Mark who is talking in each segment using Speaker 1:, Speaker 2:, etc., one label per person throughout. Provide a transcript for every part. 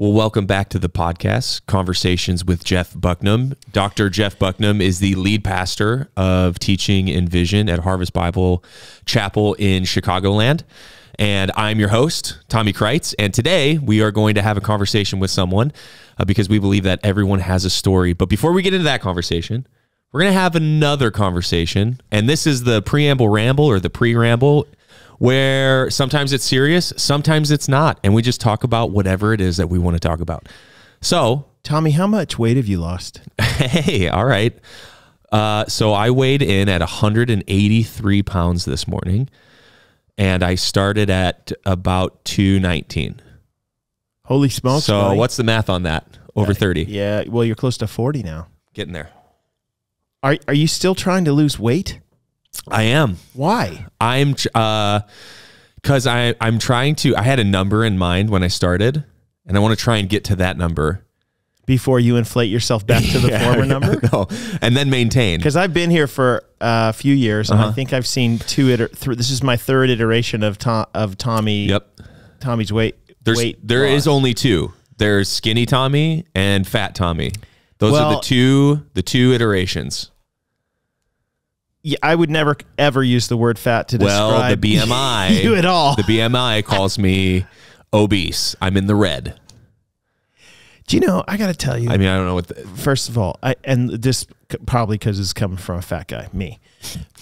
Speaker 1: Well, welcome back to the podcast, Conversations with Jeff Bucknam. Dr. Jeff Bucknam is the lead pastor of teaching and vision at Harvest Bible Chapel in Chicagoland. And I'm your host, Tommy Creutz. And today we are going to have a conversation with someone uh, because we believe that everyone has a story. But before we get into that conversation, we're going to have another conversation. And this is the preamble ramble or the pre ramble where sometimes it's serious, sometimes it's not. And we just talk about whatever it is that we want to talk about. So,
Speaker 2: Tommy, how much weight have you lost?
Speaker 1: hey, all right. Uh, so I weighed in at 183 pounds this morning, and I started at about 219.
Speaker 2: Holy smokes!
Speaker 1: so
Speaker 2: buddy.
Speaker 1: what's the math on that? Over 30.
Speaker 2: Yeah, well, you're close to forty now.
Speaker 1: Getting there.
Speaker 2: Are Are you still trying to lose weight?
Speaker 1: I am.
Speaker 2: Why?
Speaker 1: I'm uh cuz I I'm trying to I had a number in mind when I started and I want to try and get to that number.
Speaker 2: Before you inflate yourself back to the
Speaker 1: Yeah,
Speaker 2: former number?
Speaker 1: no, and then maintain.
Speaker 2: Because I've been here for uh, a few years, and
Speaker 1: Uh-huh.
Speaker 2: I think I've seen two. Iter- th- this is my third iteration of Tom of Tommy.
Speaker 1: Yep.
Speaker 2: Tommy's weight.
Speaker 1: There's
Speaker 2: weight
Speaker 1: there is only two. There's skinny Tommy and fat Tommy. Those are the two the two iterations.
Speaker 2: Yeah, I would never ever use the word fat to
Speaker 1: Well, the
Speaker 2: describe
Speaker 1: BMI
Speaker 2: you at all.
Speaker 1: The BMI calls me obese. I'm in the red.
Speaker 2: Do you know? I got to tell you.
Speaker 1: I mean, I don't know what the,
Speaker 2: first of all, I, and this probably because it's coming from a fat guy, me.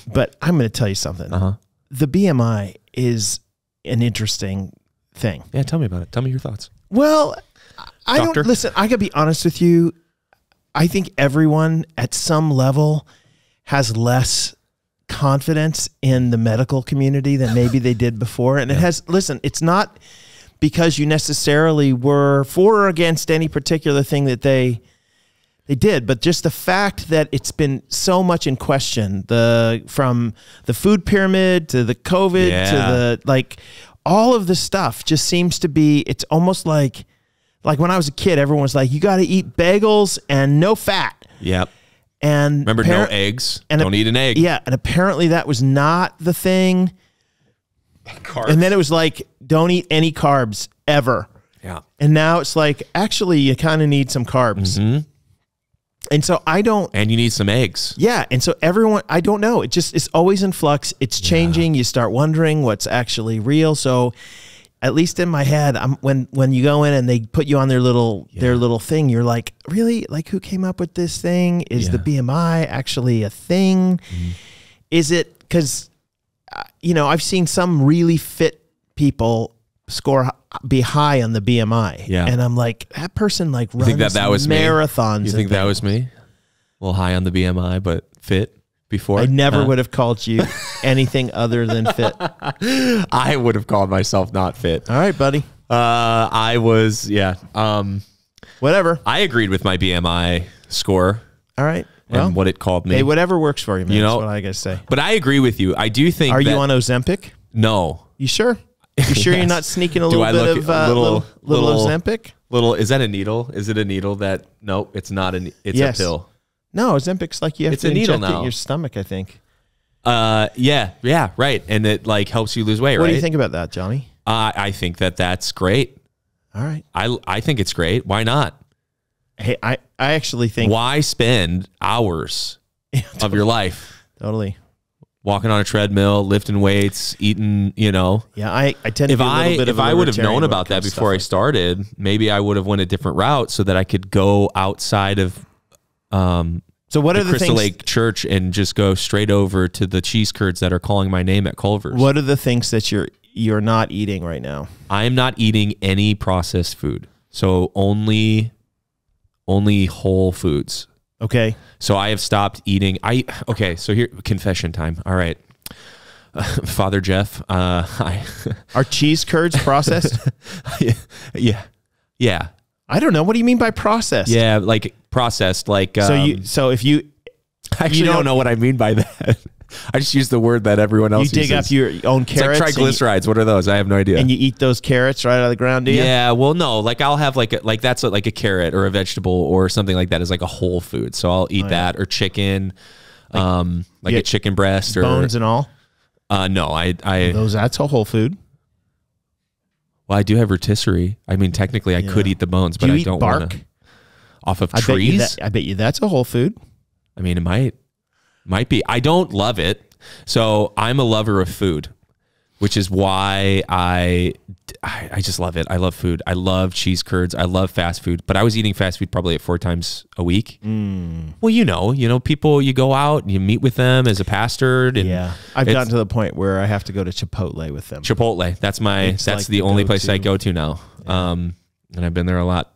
Speaker 2: But I'm going to tell you something.
Speaker 1: Uh-huh.
Speaker 2: The BMI is an interesting thing.
Speaker 1: Yeah, tell me about it. Tell me your thoughts.
Speaker 2: Well, I
Speaker 1: Doctor?
Speaker 2: don't listen. I got to be honest with you. I think everyone at some level has less confidence in the medical community than maybe they did before. And it has, listen, it's not because you necessarily were for or against any particular thing that they they did, but just the fact that it's been so much in question, the from the food pyramid to the COVID to the like all of the stuff just seems to be it's almost like like when I was a kid, everyone was like, you got to eat bagels and no fat.
Speaker 1: Yep.
Speaker 2: And
Speaker 1: Remember no eggs.
Speaker 2: and
Speaker 1: don't eat an egg.
Speaker 2: Yeah, and apparently that was not the thing.
Speaker 1: Carbs.
Speaker 2: And then it was like, don't eat any carbs ever.
Speaker 1: yeah.
Speaker 2: And now it's like, actually, you kind of need some carbs.
Speaker 1: Mm-hmm.
Speaker 2: And so I don't.
Speaker 1: And you need some eggs.
Speaker 2: Yeah, and so everyone, I don't know. It just it's always in flux. It's changing. You start wondering what's actually real. So, at least in my head, I'm when when you go in and they put you on their little their little thing, you're like, really, like who came up with this thing? Is the BMI actually a thing? Mm-hmm. Is it because uh, you know I've seen some really fit people score be high on the BMI,
Speaker 1: Yeah.
Speaker 2: and I'm like that person like runs
Speaker 1: think that that was me?
Speaker 2: marathons.
Speaker 1: You think that was me? A little high on the BMI, but fit before?
Speaker 2: I never
Speaker 1: Huh?
Speaker 2: would have called you anything other than fit.
Speaker 1: I would have called myself not fit.
Speaker 2: All right, buddy.
Speaker 1: Uh, I was, yeah. Um,
Speaker 2: Whatever.
Speaker 1: I agreed with my BMI score
Speaker 2: All right. Well,
Speaker 1: and what it called me.
Speaker 2: hey, whatever works for you, man.
Speaker 1: You
Speaker 2: That's
Speaker 1: know-
Speaker 2: what I gotta say.
Speaker 1: but I agree with you. I do think.
Speaker 2: Are you on Ozempic?
Speaker 1: No.
Speaker 2: You sure? You sure you're not sneaking a
Speaker 1: Do
Speaker 2: little bit of
Speaker 1: a
Speaker 2: uh,
Speaker 1: little-
Speaker 2: little, little,
Speaker 1: little-
Speaker 2: Ozempic?
Speaker 1: Little. Is that a needle? Is it a needle that? No, It's not a. It's
Speaker 2: Yes.
Speaker 1: a pill.
Speaker 2: No, Ozempic's like you have
Speaker 1: It's
Speaker 2: to
Speaker 1: a needle
Speaker 2: inject it
Speaker 1: now.
Speaker 2: in your stomach. I think.
Speaker 1: Uh, yeah, yeah, right. And it like helps you lose weight,
Speaker 2: What
Speaker 1: right?
Speaker 2: do you think about that, Johnny?
Speaker 1: Uh, I think that that's great.
Speaker 2: All right.
Speaker 1: I I think it's great. Why not?
Speaker 2: Hey, I I actually think
Speaker 1: Why spend hours of your life
Speaker 2: totally.
Speaker 1: walking on a treadmill, lifting weights, eating? You know,
Speaker 2: Yeah, I I tend to
Speaker 1: if
Speaker 2: be a little
Speaker 1: I
Speaker 2: bit
Speaker 1: if
Speaker 2: of a
Speaker 1: I would have
Speaker 2: libertarian
Speaker 1: known
Speaker 2: when it
Speaker 1: about that
Speaker 2: comes to
Speaker 1: before I started, maybe I would have went a different route so that I could go outside of um,
Speaker 2: So what
Speaker 1: the
Speaker 2: are the
Speaker 1: Crystal
Speaker 2: things?
Speaker 1: Lake Church and just go straight over to the cheese curds that are calling my name at Culver's.
Speaker 2: What are the things that you're you're not eating right now?
Speaker 1: I am not eating any processed food. So only only whole foods.
Speaker 2: Okay.
Speaker 1: So I have stopped eating. I okay. So here, confession time. All right, Father Jeff. Uh, I
Speaker 2: Are cheese curds processed?
Speaker 1: yeah, yeah,
Speaker 2: I don't know. What do you mean by processed?
Speaker 1: yeah. Like processed. Like um,
Speaker 2: So you so if you
Speaker 1: I actually
Speaker 2: you
Speaker 1: don't,
Speaker 2: don't-
Speaker 1: know what I mean by that. I just use the word that everyone else
Speaker 2: you dig
Speaker 1: uses.
Speaker 2: up your own
Speaker 1: it's like
Speaker 2: carrots and, you,
Speaker 1: triglycerides. what are those? I have no idea.
Speaker 2: and you eat those carrots right out of the ground, do you?
Speaker 1: Yeah, well, no, like I'll have like a, like that's a, like a carrot or a vegetable or something like that is like a whole food. So I'll eat
Speaker 2: Oh,
Speaker 1: that or chicken, um, like a chicken breast or
Speaker 2: Bones and all.
Speaker 1: uh, no, I I
Speaker 2: Those that's a whole food.
Speaker 1: Well, I do have rotisserie. I mean, technically, I could eat the bones,
Speaker 2: Do
Speaker 1: but
Speaker 2: you
Speaker 1: I don't want to. Off of
Speaker 2: I bet
Speaker 1: trees?
Speaker 2: that, I bet you that's a whole food.
Speaker 1: I mean, it might might be. I don't love it. So I'm a lover of food, which is why I I, I just love it. I love food. I love cheese curds. I love fast food. But I was eating fast food probably at four times a week.
Speaker 2: Mm.
Speaker 1: Well, you know, you know, people you go out and you meet with them as a pastor. And
Speaker 2: Yeah, I've gotten to the point where I have to go to Chipotle with them.
Speaker 1: Chipotle. That's my.
Speaker 2: It's
Speaker 1: that's
Speaker 2: like
Speaker 1: the
Speaker 2: the
Speaker 1: only place I
Speaker 2: go-to.
Speaker 1: go to now. Um, and I've been there a lot.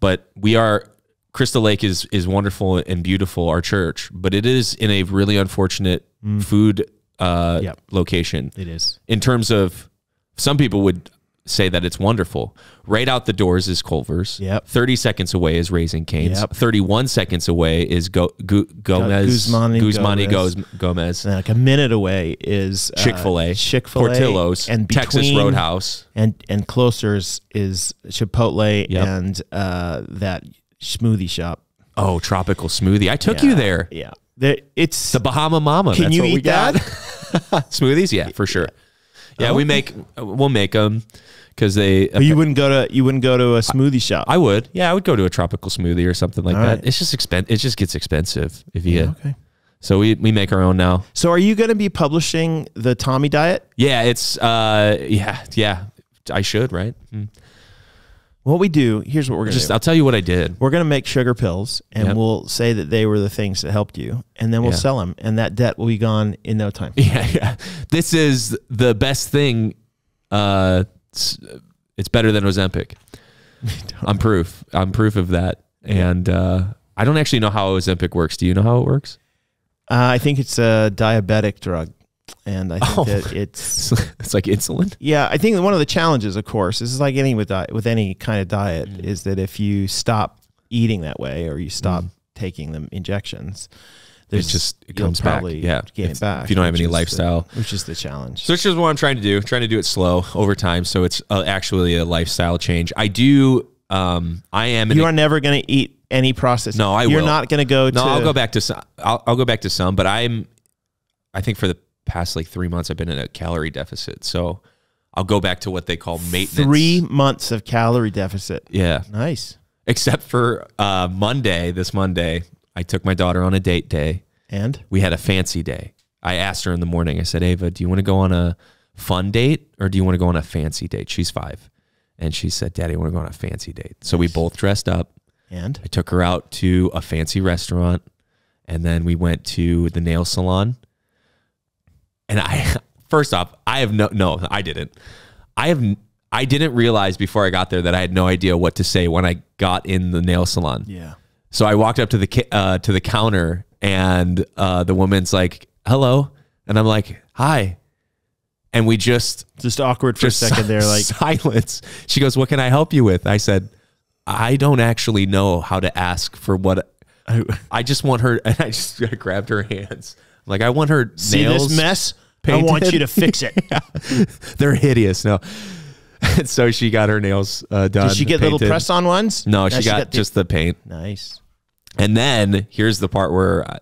Speaker 1: But we are Crystal Lake is is wonderful and beautiful. Our church, but it is in a really unfortunate food uh.
Speaker 2: Yep.
Speaker 1: location
Speaker 2: It is.
Speaker 1: in terms of some people would say that it's wonderful. Right out the doors is Culver's.
Speaker 2: Yep.
Speaker 1: 30 seconds away is Raising Canes.
Speaker 2: Yep.
Speaker 1: 31 seconds away is Go, Gomez.
Speaker 2: Guzman and
Speaker 1: Guzman y
Speaker 2: Gomez. And like a minute away is uh,
Speaker 1: Chick-fil-A.
Speaker 2: Chick-fil-A,
Speaker 1: Portillo's.
Speaker 2: and
Speaker 1: Texas Roadhouse.
Speaker 2: and and closer is, is Chipotle
Speaker 1: Yep.
Speaker 2: and uh, that smoothie shop.
Speaker 1: Oh, tropical smoothie. I took you there.
Speaker 2: Yeah, There- it's
Speaker 1: The Bahama Mama.
Speaker 2: Can
Speaker 1: That's
Speaker 2: you
Speaker 1: what we
Speaker 2: eat
Speaker 1: got.
Speaker 2: that?
Speaker 1: Smoothies, yeah, for sure. Yeah, we make we'll make them because they.
Speaker 2: But you wouldn't go to you wouldn't go to a smoothie shop.
Speaker 1: I would, yeah, I would go to a tropical smoothie or something like
Speaker 2: All
Speaker 1: that.
Speaker 2: right.
Speaker 1: It's just expen- It just gets expensive if you.
Speaker 2: Okay.
Speaker 1: So we we make our own now.
Speaker 2: So are you going to be publishing the Tommy diet?
Speaker 1: Yeah, it's uh yeah yeah. I should right. Mm.
Speaker 2: What we do here's what we're going to
Speaker 1: Just
Speaker 2: do.
Speaker 1: I'll tell you what I did.
Speaker 2: We're going to make sugar pills, and
Speaker 1: Yep.
Speaker 2: we'll say that they were the things that helped you, and then we'll
Speaker 1: Yeah.
Speaker 2: sell them, and that debt will be gone in no time.
Speaker 1: Yeah, yeah. This is the best thing. Uh, it's, it's better than Ozempic. I'm proof. I'm proof of that. And uh, I don't actually know how Ozempic works. Do you know how it works?
Speaker 2: Uh, I think it's a diabetic drug, and I think
Speaker 1: Oh.
Speaker 2: that it's
Speaker 1: it's like insulin.
Speaker 2: yeah. I think one of the challenges, of course, is like any with diet, with any kind of diet,
Speaker 1: Mm.
Speaker 2: is that if you stop eating that way or you stop
Speaker 1: Mm.
Speaker 2: taking them injections,
Speaker 1: It just it comes back. Yeah,
Speaker 2: gain
Speaker 1: if,
Speaker 2: it back
Speaker 1: if you don't have any
Speaker 2: is the-
Speaker 1: lifestyle.
Speaker 2: which is the challenge.
Speaker 1: So this is what I'm trying to do. I'm Trying to do it slow over time, so it's uh, actually a lifestyle change. I do. Um, I am.
Speaker 2: You are never going to eat any processed.
Speaker 1: No, I
Speaker 2: You're
Speaker 1: will.
Speaker 2: not going to go to.
Speaker 1: No, I'll go back to some. I'll, I'll go back to some, but I'm. I think for the past like three months, I've been in a calorie deficit, so I'll go back to what they call maintenance.
Speaker 2: Three months of calorie deficit.
Speaker 1: yeah.
Speaker 2: Nice.
Speaker 1: Except for uh, Monday, this Monday, I took my daughter on a date day.
Speaker 2: And
Speaker 1: We had a fancy day. I asked her in the morning. I said, "Ava, do you want to go on a fun date or do you want to go on a fancy date?" She's five, and she said, "Daddy, I want to go on a fancy date." So we both dressed up.
Speaker 2: and
Speaker 1: I took her out to a fancy restaurant and then we went to the nail salon. And I first off, I have no no, I didn't. I have I didn't realize before I got there that I had no idea what to say when I got in the nail salon.
Speaker 2: yeah.
Speaker 1: So I walked up to the uh, to the counter and uh, the woman's like, "Hello," and I'm like, "Hi," and we just
Speaker 2: Just awkward for
Speaker 1: just
Speaker 2: a second there. Like
Speaker 1: silence. She goes, "What can I help you with?" I said, "I don't actually know how to ask for what.
Speaker 2: I-
Speaker 1: I just want her." And I just grabbed her hands. I'm like I want her
Speaker 2: see
Speaker 1: nails.
Speaker 2: this mess. I want you to fix it.
Speaker 1: They're hideous. No. And so she got her nails uh, done.
Speaker 2: Did she get little press on ones?
Speaker 1: No,
Speaker 2: Now
Speaker 1: she got,
Speaker 2: the-
Speaker 1: just the paint.
Speaker 2: nice.
Speaker 1: And then here's the part where I,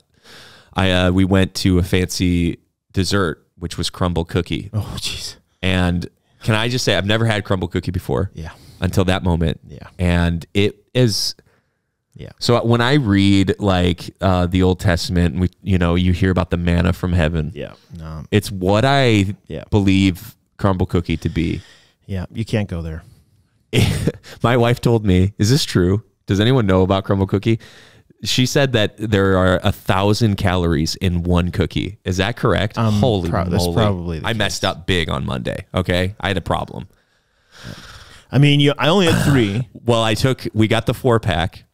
Speaker 1: I uh, we went to a fancy dessert, which was Crumbl cookie.
Speaker 2: Oh jeez.
Speaker 1: And can I just say I've never had Crumbl cookie before
Speaker 2: Yeah.
Speaker 1: until that moment.
Speaker 2: Yeah.
Speaker 1: And it is
Speaker 2: Yeah.
Speaker 1: so when I read like uh, the Old Testament, we you know you hear about the manna from heaven.
Speaker 2: Yeah. No.
Speaker 1: It's what I
Speaker 2: Yeah.
Speaker 1: believe Crumbl cookie to be.
Speaker 2: Yeah. You can't go there.
Speaker 1: My wife told me, "Is this true? Does anyone know about Crumbl cookie?" She said that there are a thousand calories in one cookie. Is that correct?
Speaker 2: Um,
Speaker 1: Holy
Speaker 2: pro-
Speaker 1: moly!
Speaker 2: that's probably the
Speaker 1: I messed up big on Monday. Okay, I had a problem.
Speaker 2: I mean, you. I only had three.
Speaker 1: Well, I took we got the four pack,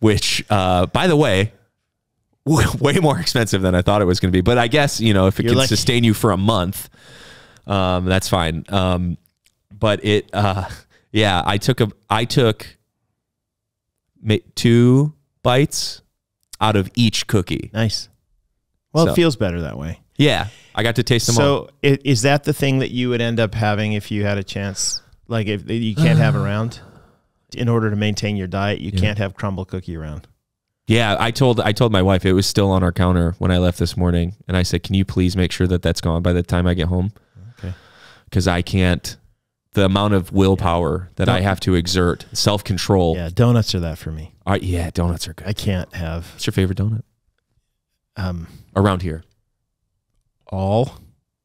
Speaker 1: which, uh, by the way, w- way more expensive than I thought it was going to be. But I guess you know if it
Speaker 2: You're
Speaker 1: can
Speaker 2: lucky.
Speaker 1: sustain you for a month, um, that's fine. Um, but it, uh, yeah, I took a I took two bites out of each cookie.
Speaker 2: nice. Well,
Speaker 1: So-
Speaker 2: it feels better that way.
Speaker 1: Yeah, I got to taste them all.
Speaker 2: So, is that the thing that you would end up having if you had a chance? Like, if you can't have around, in order to maintain your diet, you
Speaker 1: Yeah.
Speaker 2: can't have Crumbl cookie around.
Speaker 1: Yeah, I told I told my wife it was still on our counter when I left this morning, and I said, "Can you please make sure that that's gone by the time I get home?"
Speaker 2: Okay.
Speaker 1: Because I can't the amount of willpower that I have to exert, self control.
Speaker 2: Yeah, donuts are that for me.
Speaker 1: Uh, yeah, donuts are good.
Speaker 2: I can't have
Speaker 1: What's your favorite donut
Speaker 2: um
Speaker 1: around here?
Speaker 2: all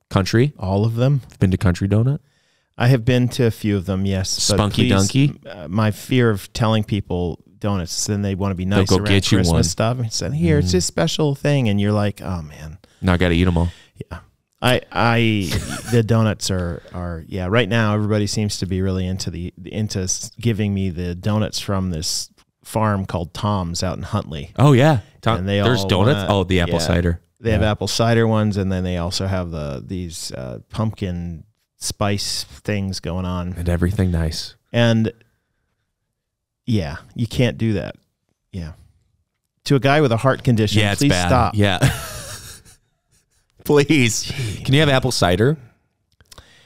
Speaker 1: Country.
Speaker 2: all of them.
Speaker 1: Been to Country Donut?
Speaker 2: I have been to a few of them, yes. but
Speaker 1: Spunky
Speaker 2: please,
Speaker 1: Dunky?
Speaker 2: Uh, my fear of telling people donuts, then they want to be nice
Speaker 1: go
Speaker 2: around
Speaker 1: get you
Speaker 2: Christmas
Speaker 1: one.
Speaker 2: stuff. And said, here, it's
Speaker 1: Mm.
Speaker 2: this special thing, and you're like, oh man,
Speaker 1: Now I got to eat them all.
Speaker 2: Yeah, I, I, the donuts are, are, yeah. Right now, everybody seems to be really into the into giving me the donuts from this farm called Tom's out in Huntley.
Speaker 1: Oh yeah, Tom,
Speaker 2: And they
Speaker 1: there's
Speaker 2: all
Speaker 1: donuts. oh, the apple
Speaker 2: yeah.
Speaker 1: cider.
Speaker 2: They have apple cider ones, and then they also have the these uh, pumpkin spice things going on.
Speaker 1: and everything nice.
Speaker 2: And yeah, you can't do that. Yeah. To a guy with a heart condition,
Speaker 1: Yeah,
Speaker 2: please
Speaker 1: bad.
Speaker 2: stop.
Speaker 1: Yeah. Please. Can you have apple cider?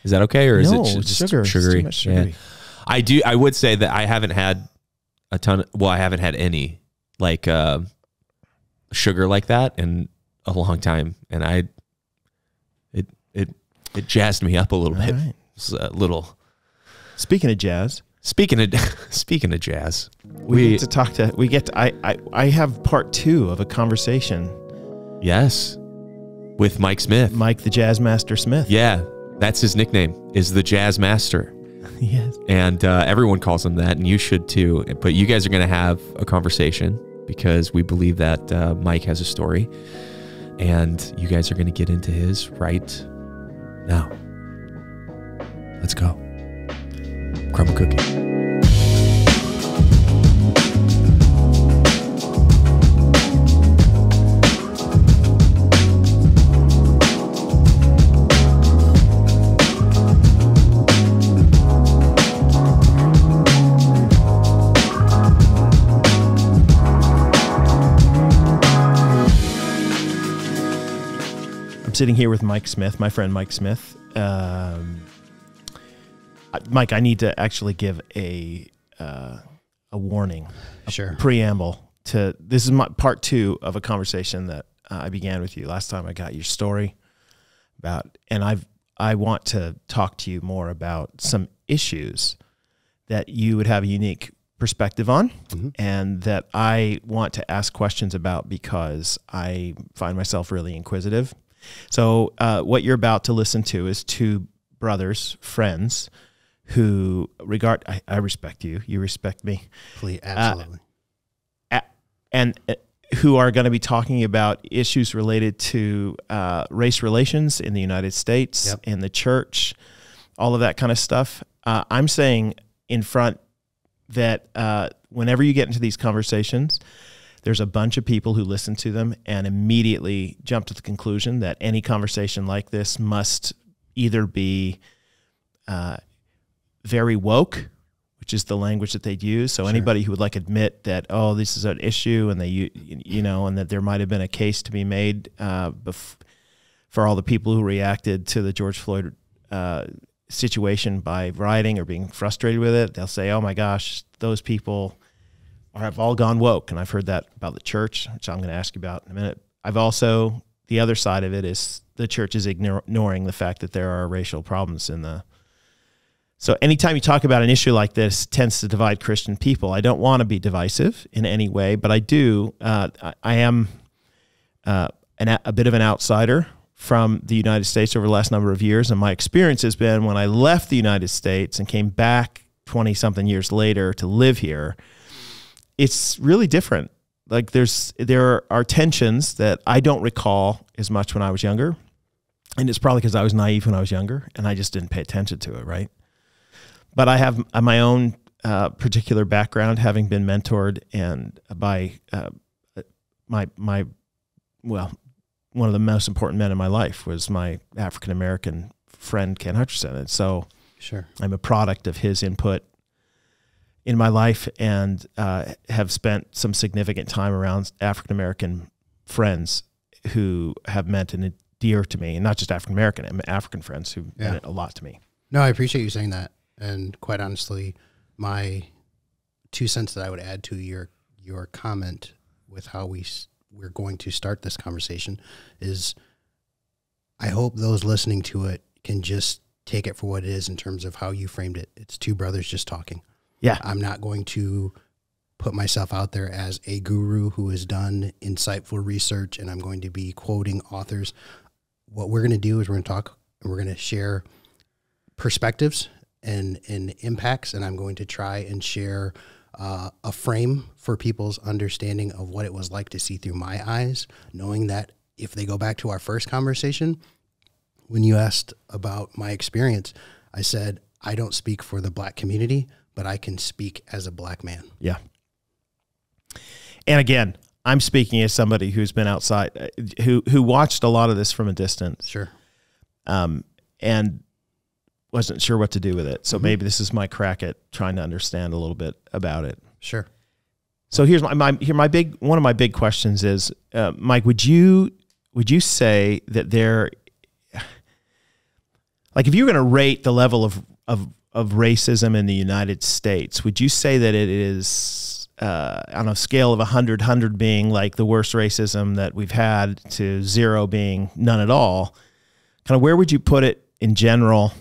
Speaker 1: Is that okay, or is
Speaker 2: no,
Speaker 1: it just
Speaker 2: sugar. It's
Speaker 1: sugary?
Speaker 2: too much
Speaker 1: Yeah. I do. I would say that I haven't had a ton. of, well, I haven't had any like uh, sugar like that in a long time, and I it it it jazzed me up a little
Speaker 2: All
Speaker 1: bit.
Speaker 2: right.
Speaker 1: It's a little.
Speaker 2: Speaking of jazz,
Speaker 1: Speaking of speaking of jazz,
Speaker 2: we,
Speaker 1: we
Speaker 2: get to talk to we get to, I, I I have part two of a conversation.
Speaker 1: yes with Mike Smith.
Speaker 2: Mike the Jazz Master Smith.
Speaker 1: Yeah, that's his nickname. Is the Jazz Master.
Speaker 2: yes.
Speaker 1: and uh, everyone calls him that, and you should too. But you guys are going to have a conversation because we believe that uh, Mike has a story, and you guys are going to get into his right now. Let's go. Crumbl cookie.
Speaker 2: Sitting here with Mike Smith, my friend Mike Smith. Um, Mike, I need to actually give a uh, a warning, a
Speaker 3: Sure.
Speaker 2: preamble to this is my part two of a conversation that uh, I began with you last time. I got your story about, and I've I want to talk to you more about some issues that you would have a unique perspective on
Speaker 3: Mhm.
Speaker 2: and that I want to ask questions about because I find myself really inquisitive. So, uh, what you're about to listen to is two brothers, friends, who regard, I, I respect you, you respect me,
Speaker 3: Please, absolutely.
Speaker 2: and uh, who are going to be talking about issues related to uh, race relations in the United States,
Speaker 3: Yep.
Speaker 2: in the church, all of that kind of stuff. Uh, I'm saying in front that uh, whenever you get into these conversations, there's a bunch of people who listen to them and immediately jump to the conclusion that any conversation like this must either be uh, very woke, which is the language that they'd use. So
Speaker 3: Sure.
Speaker 2: anybody who would like admit that oh this is an issue and they you, you know and that there might have been a case to be made uh, bef- for all the people who reacted to the George Floyd uh, situation by rioting or being frustrated with it, they'll say oh my gosh those people are have all gone woke and I've heard that about the church, which I'm going to ask you about in a minute. I've also the other side of it is the church is ignoring the fact that there are racial problems in the so anytime you talk about an issue like this, tends to divide Christian people. I don't want to be divisive in any way, but I do. Uh, I, I am uh, an, a bit of an outsider from the United States over the last number of years, and my experience has been when I left the United States and came back twenty something years later to live here. It's really different. Like there's there are tensions that I don't recall as much when I was younger, and it's probably because I was naive when I was younger and I just didn't pay attention to it. Right but I have uh, my own uh, particular background, having been mentored and by uh, my my well, one of the most important men in my life was my African American friend Ken Hutcherson, and so
Speaker 3: Sure.
Speaker 2: I'm a product of his input in my life, and uh, have spent some significant time around African American friends who have meant and dear to me, and not just African American, African friends who
Speaker 3: Yeah.
Speaker 2: meant a lot to me.
Speaker 3: No, I appreciate you saying that. And quite honestly, my two cents that I would add to your your comment with how we we're going to start this conversation is I hope those listening to it can just take it for what it is in terms of how you framed it. It's two brothers just talking.
Speaker 2: Yeah.
Speaker 3: I'm not going to put myself out there as a guru who has done insightful research and I'm going to be quoting authors. What we're going to do is we're going to talk and we're going to share perspectives and, and impacts. And I'm going to try and share uh, a frame for people's understanding of what it was like to see through my eyes, knowing that if they go back to our first conversation, when you asked about my experience, I said, I don't speak for the black community, but I can speak as a black man.
Speaker 2: Yeah. And again, I'm speaking as somebody who's been outside, uh, who who watched a lot of this from a distance,
Speaker 3: Sure.
Speaker 2: um, and wasn't sure what to do with it. So maybe this is my crack at trying to understand a little bit about it.
Speaker 3: Sure.
Speaker 2: So here's my, my here my big one of my big questions is, uh, Mike, would you would you say that there, like, if you were going to rate the level of of of racism in the United States, would you say that it is uh, on a scale of 100, 100 being like the worst racism that we've had to zero being none at all? Kind of where would you put it in general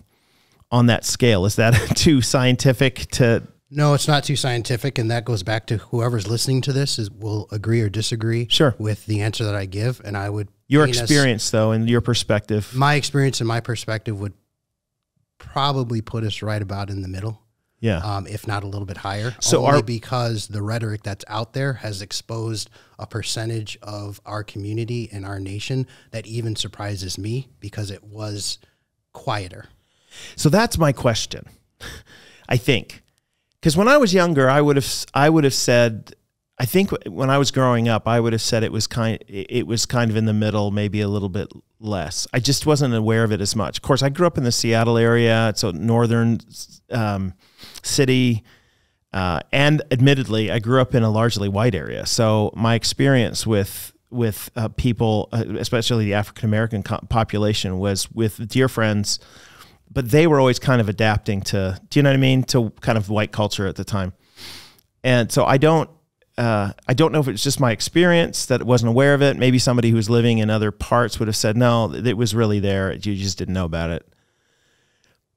Speaker 2: on that scale? Is that too scientific to
Speaker 3: No, it's not too scientific, and that goes back to whoever's listening to this is will agree or disagree
Speaker 2: Sure.
Speaker 3: with the answer that I give, and I would
Speaker 2: your
Speaker 3: paint us-
Speaker 2: experience though and your perspective?
Speaker 3: my experience and my perspective would probably put us right about in the middle,
Speaker 2: Yeah.
Speaker 3: um, if not a little bit higher.
Speaker 2: So
Speaker 3: only
Speaker 2: are-
Speaker 3: because the rhetoric that's out there has exposed a percentage of our community and our nation that even surprises me because it was quieter.
Speaker 2: So that's my question. I think because when I was younger, I would have I would have said I think when I was growing up, I would have said it was kind it was kind of in the middle, maybe a little bit less. I just wasn't aware of it as much. Of course, I grew up in the Seattle area. It's a northern um, city. Uh, and admittedly, I grew up in a largely white area, so my experience with with uh, people, uh, especially the African American population, was with dear friends but they were always kind of adapting to do you know what i mean to kind of white culture at the time and so i don't uh, i don't know if it's just my experience that wasn't aware of it maybe somebody who was living in other parts would have said no it was really there you just didn't know about it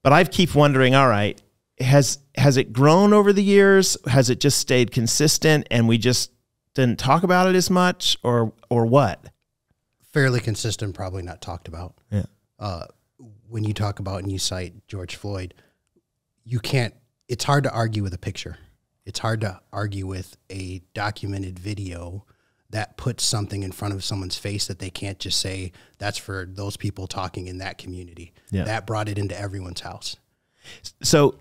Speaker 2: but i keep wondering all right has has it grown over the years has it just stayed consistent and we just didn't talk about it as much or or what
Speaker 3: Fairly consistent, probably not talked about.
Speaker 2: yeah
Speaker 3: uh, when you talk about and you cite George Floyd, you can't. It's hard to argue with a picture. It's hard to argue with a documented video that puts something in front of someone's face that they can't just say that's for those people talking in that community.
Speaker 2: Yeah.
Speaker 3: That brought it into everyone's house.
Speaker 2: So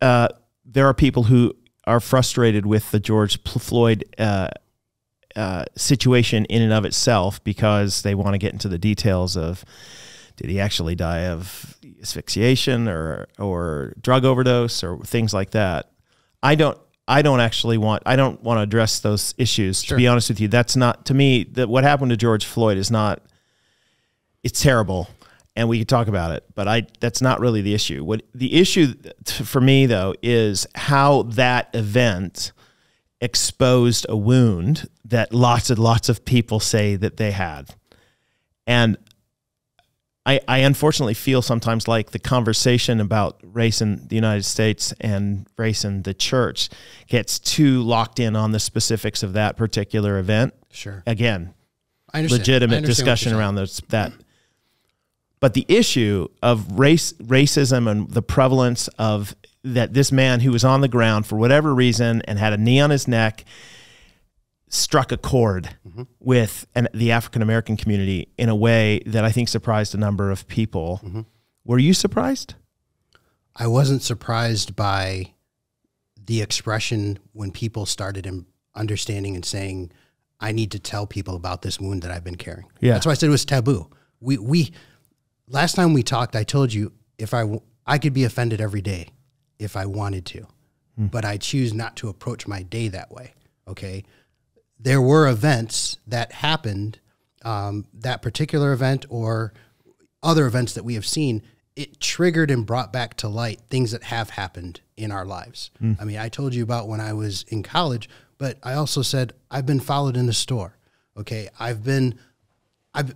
Speaker 2: uh, there are people who are frustrated with the George Floyd uh, uh, situation in and of itself because they want to get into the details of did he actually die of asphyxiation or or drug overdose or things like that. I don't. I don't actually want. I don't want to address those issues. To be honest with you, that's not to me. That what happened to George Floyd is not. It's terrible, and we could talk about it, but I. That's not really the issue. What the issue for me though is how that event exposed a wound that lots and lots of people say that they had, and I, I unfortunately feel sometimes like the conversation about race in the United States and race in the church gets too locked in on the specifics of that particular event.
Speaker 3: Sure.
Speaker 2: Again,
Speaker 3: I understand.
Speaker 2: Legitimate discussion around those that. But the issue of race, racism, and the prevalence of that this man who was on the ground for whatever reason and had a knee on his neck struck a chord
Speaker 3: Mm-hmm.
Speaker 2: with an, the African American community in a way that I think surprised a number of people.
Speaker 3: Mm-hmm.
Speaker 2: Were you surprised?
Speaker 3: I wasn't surprised by the expression when people started in understanding and saying, "I need to tell people about this wound that I've been carrying."
Speaker 2: Yeah.
Speaker 3: that's why I said it was taboo. We we last time we talked, I told you if I I could be offended every day if I wanted to, but I choose not to approach my day that way. Okay, there were events that happened, um, that particular event or other events that we have seen, it triggered and brought back to light things that have happened in our lives. I mean, I told you about when I was in college, but I also said I've been followed in a store. Okay, I've been, I've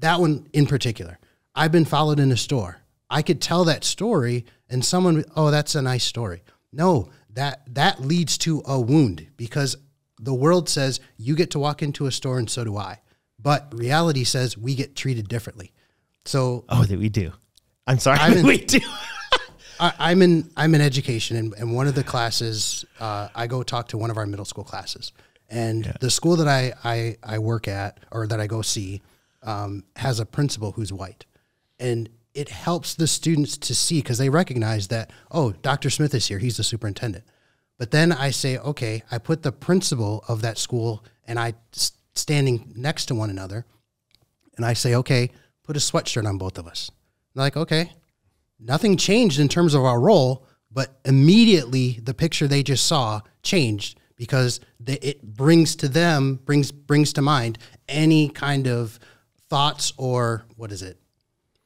Speaker 3: that one in particular. I've been followed in a store. I could tell that story and someone, oh, that's a nice story. No, that that leads to a wound because the world says you get to walk into a store and so do I. But reality says we get treated differently. So
Speaker 2: Oh, that we do. I'm sorry.
Speaker 3: I'm in-
Speaker 2: we do.
Speaker 3: I, I'm in I'm in education, and, and one of the classes uh, I go talk to one of our middle school classes, and the school that I, I I work at or that I go see um, has a principal who's white, and it helps the students to see because they recognize that oh Dr. Smith is here, he's the superintendent. But then I say okay, I put the principal of that school and I standing next to one another, and I say okay, put a sweatshirt on both of us. And they're like okay, nothing changed in terms of our role, but immediately the picture they just saw changed because they, it brings to them brings brings to mind any kind of thoughts or what is it?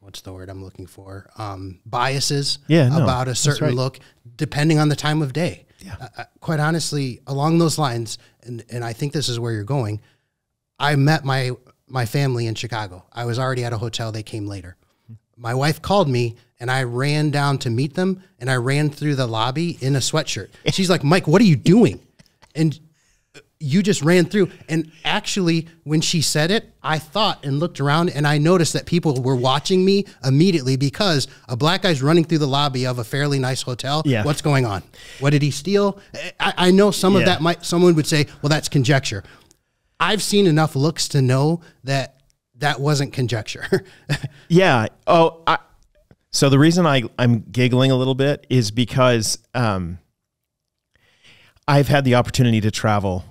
Speaker 3: What's the word I'm looking for? Um, biases
Speaker 2: Yeah, no,
Speaker 3: about a certain
Speaker 2: right.
Speaker 3: look, depending on the time of day. Yeah. Uh, quite honestly, along those lines, and, and I think this is where you're going. I met my my family in Chicago. I was already at a hotel. They came later. My wife called me and I ran down to meet them and I ran through the lobby in a sweatshirt. She's like, "Mike, what are you doing?" And you just ran through and actually when she said it, I thought and looked around and I noticed that people were watching me immediately because a black guy's running through the lobby of a fairly nice hotel.
Speaker 2: Yeah.
Speaker 3: What's going on? What did he steal? I, I know some of that might someone would say, well, that's conjecture. I've seen enough looks to know that that wasn't conjecture.
Speaker 2: Yeah. Oh, I, so the reason I I'm giggling a little bit is because um, I've had the opportunity to travel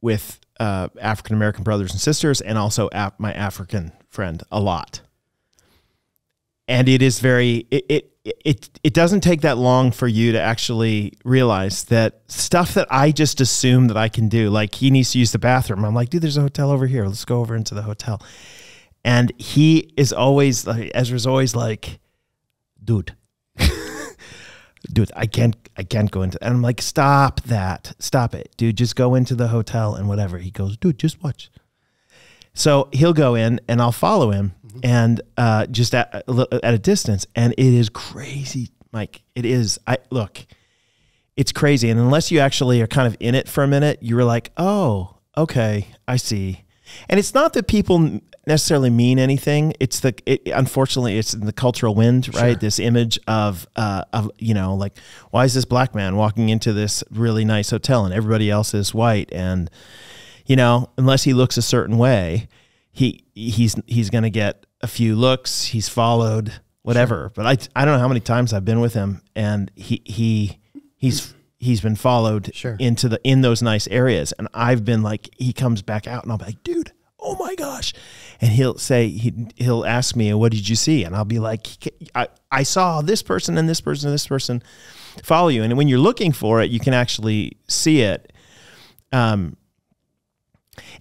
Speaker 2: with uh, African American brothers and sisters, and also my African friend a lot. And it is very it, it it it doesn't take that long for you to actually realize that stuff that I just assume that I can do, like he needs to use the bathroom. I'm like, dude, there's a hotel over here. Let's go over into the hotel. And he is always like Ezra's always like, dude, dude, I can't I can't go into and I'm like, stop that. Stop it. Dude, just go into the hotel and whatever. He goes, dude, just watch. So he'll go in and I'll follow him and uh, just at, a at a distance. And it is crazy, Mike. It is. I look, it's crazy. And unless you actually are kind of in it for a minute, you're like, oh, okay, I see. And it's not that people necessarily mean anything. It's the it, unfortunately it's in the cultural wind, right? This image of uh, of you know like why is this black man walking into this really nice hotel and everybody else is white and you know unless he looks a certain way, he he's he's gonna get a few looks. He's followed whatever. But I I don't know how many times I've been with him and he he he's he's been followed
Speaker 3: Sure.
Speaker 2: into the in those nice areas. And I've been like he comes back out and I'll be like dude oh my gosh. And he'll say he, he'll ask me what did you see? And I'll be like I, I saw this person and this person and this person follow you. And when you're looking for it you can actually see it. Um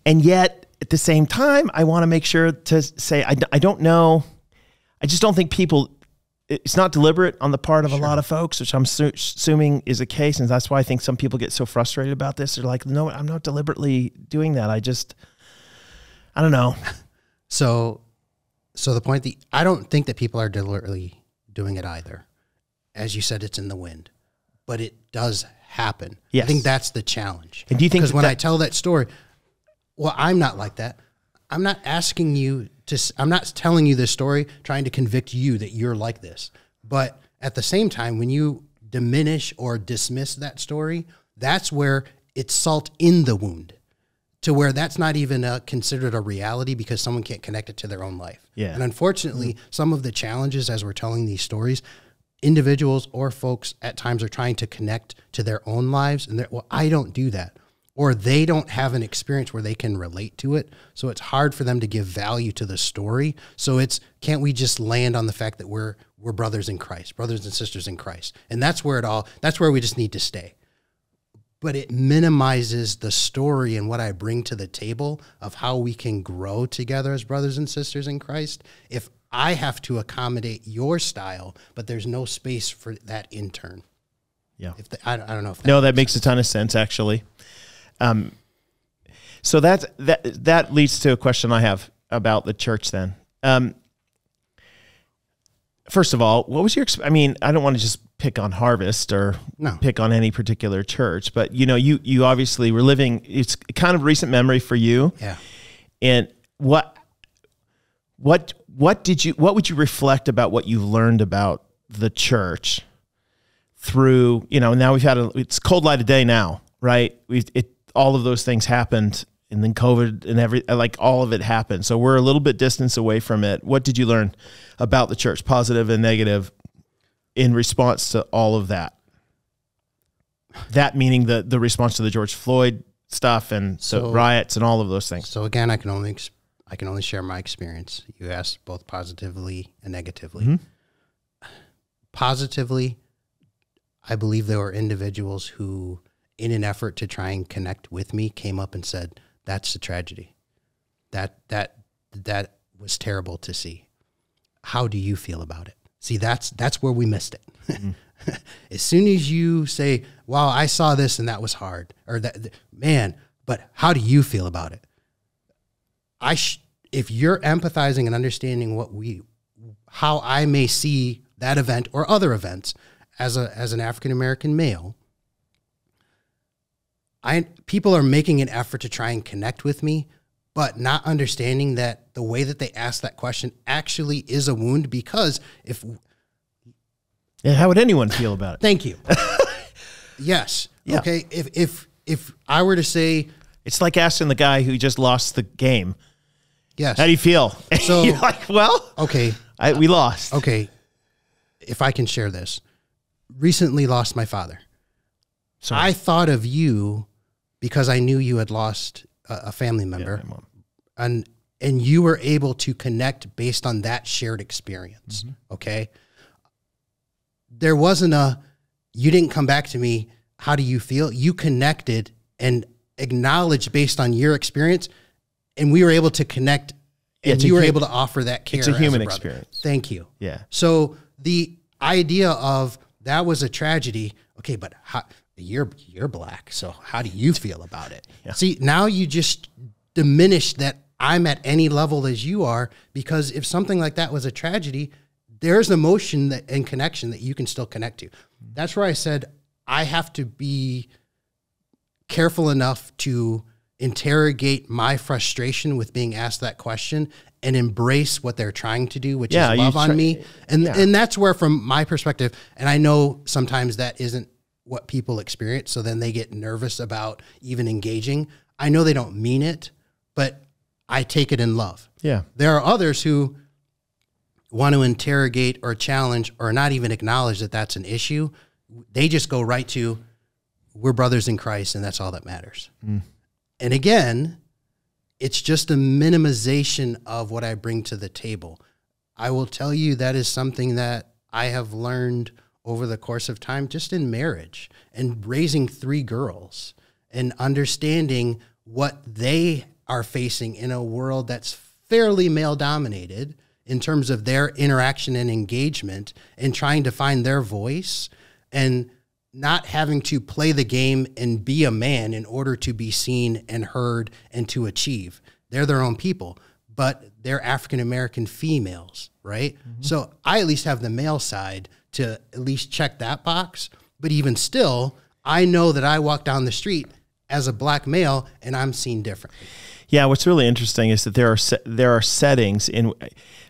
Speaker 2: and yet at the same time I want to make sure to say I, I don't know. I just don't think people it's not deliberate on the part of a lot of folks, which I'm su- assuming is the case, and that's why I think some people get so frustrated about this. They're like, "No, I'm not deliberately doing that. I just, I don't know."
Speaker 3: So, so the point the I don't think that people are deliberately doing it either. As you said, it's in the wind, but it does happen. I think that's the challenge.
Speaker 2: And do you think
Speaker 3: because when
Speaker 2: that-
Speaker 3: I tell that story, well, I'm not like that. I'm not asking you to. I'm not telling you this story trying to convict you that you're like this. But at the same time, when you diminish or dismiss that story, that's where it's salt in the wound to where that's not even uh considered a reality because someone can't connect it to their own life.
Speaker 2: Yeah.
Speaker 3: And unfortunately, some of the challenges as we're telling these stories, individuals or folks at times are trying to connect to their own lives and they're, well, I don't do that. Or they don't have an experience where they can relate to it. So it's hard for them to give value to the story. So it's can't we just land on the fact that we're we're brothers in Christ, brothers and sisters in Christ. And that's where it all that's where we just need to stay but it minimizes the story and what I bring to the table of how we can grow together as brothers and sisters in Christ. If I have to accommodate your style, but there's no space for that intern.
Speaker 2: Yeah.
Speaker 3: If the, I, I don't know if that
Speaker 2: No, that makes a ton of sense, actually. Um, so that's that. That leads to a question I have about the church. Then, um, first of all, what was your? I mean, I don't want to just pick on Harvest or
Speaker 3: No.
Speaker 2: pick on any particular church, but you know, you you obviously were living. It's kind of recent memory for you.
Speaker 3: Yeah.
Speaker 2: And what what what did you what would you reflect about what you learned about the church through you know now we've had a it's cold light of day now right we it all of those things happened and then covid and every like all of it happened. So we're a little bit distance away from it. What did you learn about the church positive and negative in response to all of that? That meaning the the response to the george floyd stuff and the
Speaker 3: So-
Speaker 2: riots and all of those things.
Speaker 3: So again, I can only I can only share my experience. You asked both positively and negatively. Mm-hmm. Positively, I believe there were individuals who, in an effort to try and connect with me, came up and said, "That's a tragedy. That that that was terrible to see. How do you feel about it?" See, that's that's where we missed it. Mm. as soon as you say, "Wow, I saw this and that was hard," or that, th- man, but how do you feel about it? I sh- if you're empathizing and understanding what we how I may see that event or other events as a as an African American male, I people are making an effort to try and connect with me, but not understanding that the way that they ask that question actually is a wound because if
Speaker 2: And how would anyone feel about it?
Speaker 3: thank you. yes.
Speaker 2: Yeah.
Speaker 3: Okay. If if if I were to say
Speaker 2: It's like asking the guy who just lost the game,
Speaker 3: yes.
Speaker 2: "How do you feel?"
Speaker 3: So-
Speaker 2: you're like, "Well,
Speaker 3: okay.
Speaker 2: I, we lost."
Speaker 3: Okay. If I can share this. Recently lost my father.
Speaker 2: Sorry.
Speaker 3: I thought of you because I knew you had lost a, a family member,
Speaker 2: mom.
Speaker 3: and and you were able to connect based on that shared experience. Mm-hmm. Okay, there wasn't a you didn't come back to me. How do you feel? You connected and acknowledged based on your experience, and we were able to connect. And
Speaker 2: a
Speaker 3: you were able to offer that care.
Speaker 2: it's a human
Speaker 3: brother.
Speaker 2: experience.
Speaker 3: Thank you.
Speaker 2: Yeah.
Speaker 3: So the idea of that was a tragedy. Okay, but how, you're you're black, so how do you feel about it? See, now you just diminish that I'm at any level as you are because if something like that was a tragedy, there's emotion that and connection that you can still connect to. That's where I said I have to be careful enough to interrogate my frustration with being asked that question and embrace what they're trying to do, which
Speaker 2: Yeah,
Speaker 3: is love on me. And
Speaker 2: yeah.
Speaker 3: and that's where from my perspective, and I know sometimes that isn't what people experience, so then they get nervous about even engaging. I know they don't mean it, but I take it in love.
Speaker 2: Yeah.
Speaker 3: There are others who want to interrogate or challenge or not even acknowledge that that's an issue. They just go right to, we're brothers in Christ and that's all that matters. Mm. And again, it's just a minimization of what I bring to the table. I will tell you that is something that I have learned over the course of time, just in marriage and raising three girls and understanding what they are facing in a world that's fairly male dominated in terms of their interaction and engagement and trying to find their voice and not having to play the game and be a man in order to be seen and heard and to achieve. They're their own people, but they're African American females, right? Mm-hmm. So I at least have the male side to at least check that box. But even still, I know that I walk down the street as a black male and I'm seen differently.
Speaker 2: Yeah, what's really interesting is that there are there are settings in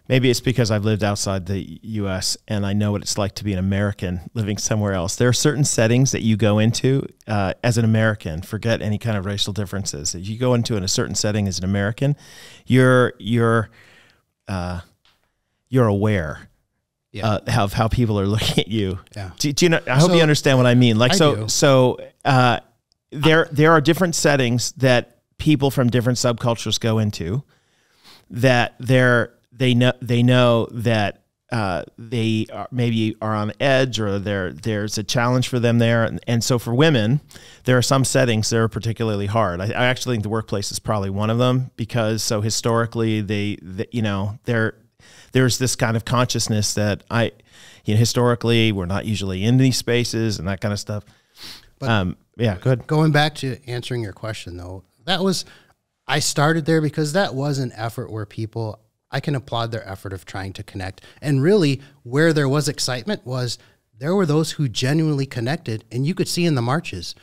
Speaker 2: maybe it's because I've lived outside the U.S. and I know what it's like to be an American living somewhere else. There are certain settings that you go into uh, as an American. Forget any kind of racial differences. If you go into in a certain setting as an American, you're you're uh, you're aware.
Speaker 3: Yeah.
Speaker 2: Uh, of how people are looking at you.
Speaker 3: Yeah.
Speaker 2: Do, do you know? I hope
Speaker 3: So-
Speaker 2: you understand what I mean. Like
Speaker 3: I
Speaker 2: so,
Speaker 3: do.
Speaker 2: so uh, there there are different settings that people from different subcultures go into that they're they know they know that uh, they are, maybe are on edge or there there's a challenge for them there and, and so for women there are some settings that are particularly hard I, I actually think the workplace is probably one of them because so historically they, they you know there there's this kind of consciousness that I you know historically we're not usually in these spaces and that kind of stuff um, yeah good
Speaker 3: Going back to answering your question though, that was I started there because that was an effort where people I can applaud their effort of trying to connect. And really, where there was excitement was there were those who genuinely connected, and you could see in the marches,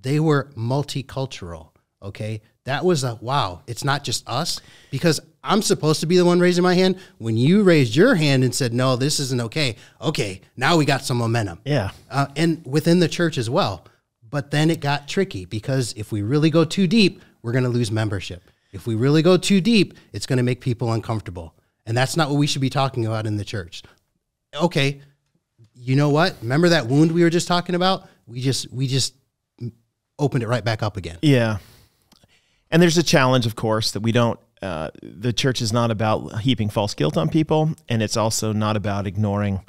Speaker 3: they were multicultural. Okay. That was a wow. It's not just us because I'm supposed to be the one raising my hand. When you raised your hand and said, no, this isn't okay. Okay. Now we got some momentum.
Speaker 2: Yeah.
Speaker 3: Uh, and within the church as well. But then it got tricky because if we really go too deep, we're going to lose membership. If we really go too deep, it's going to make people uncomfortable. And that's not what we should be talking about in the church. Okay, you know what? Remember that wound we were just talking about? We just we just opened it right back up again.
Speaker 2: Yeah. And there's a challenge, of course, that we don't. Uh, the church is not about heaping false guilt on people, and it's also not about ignoring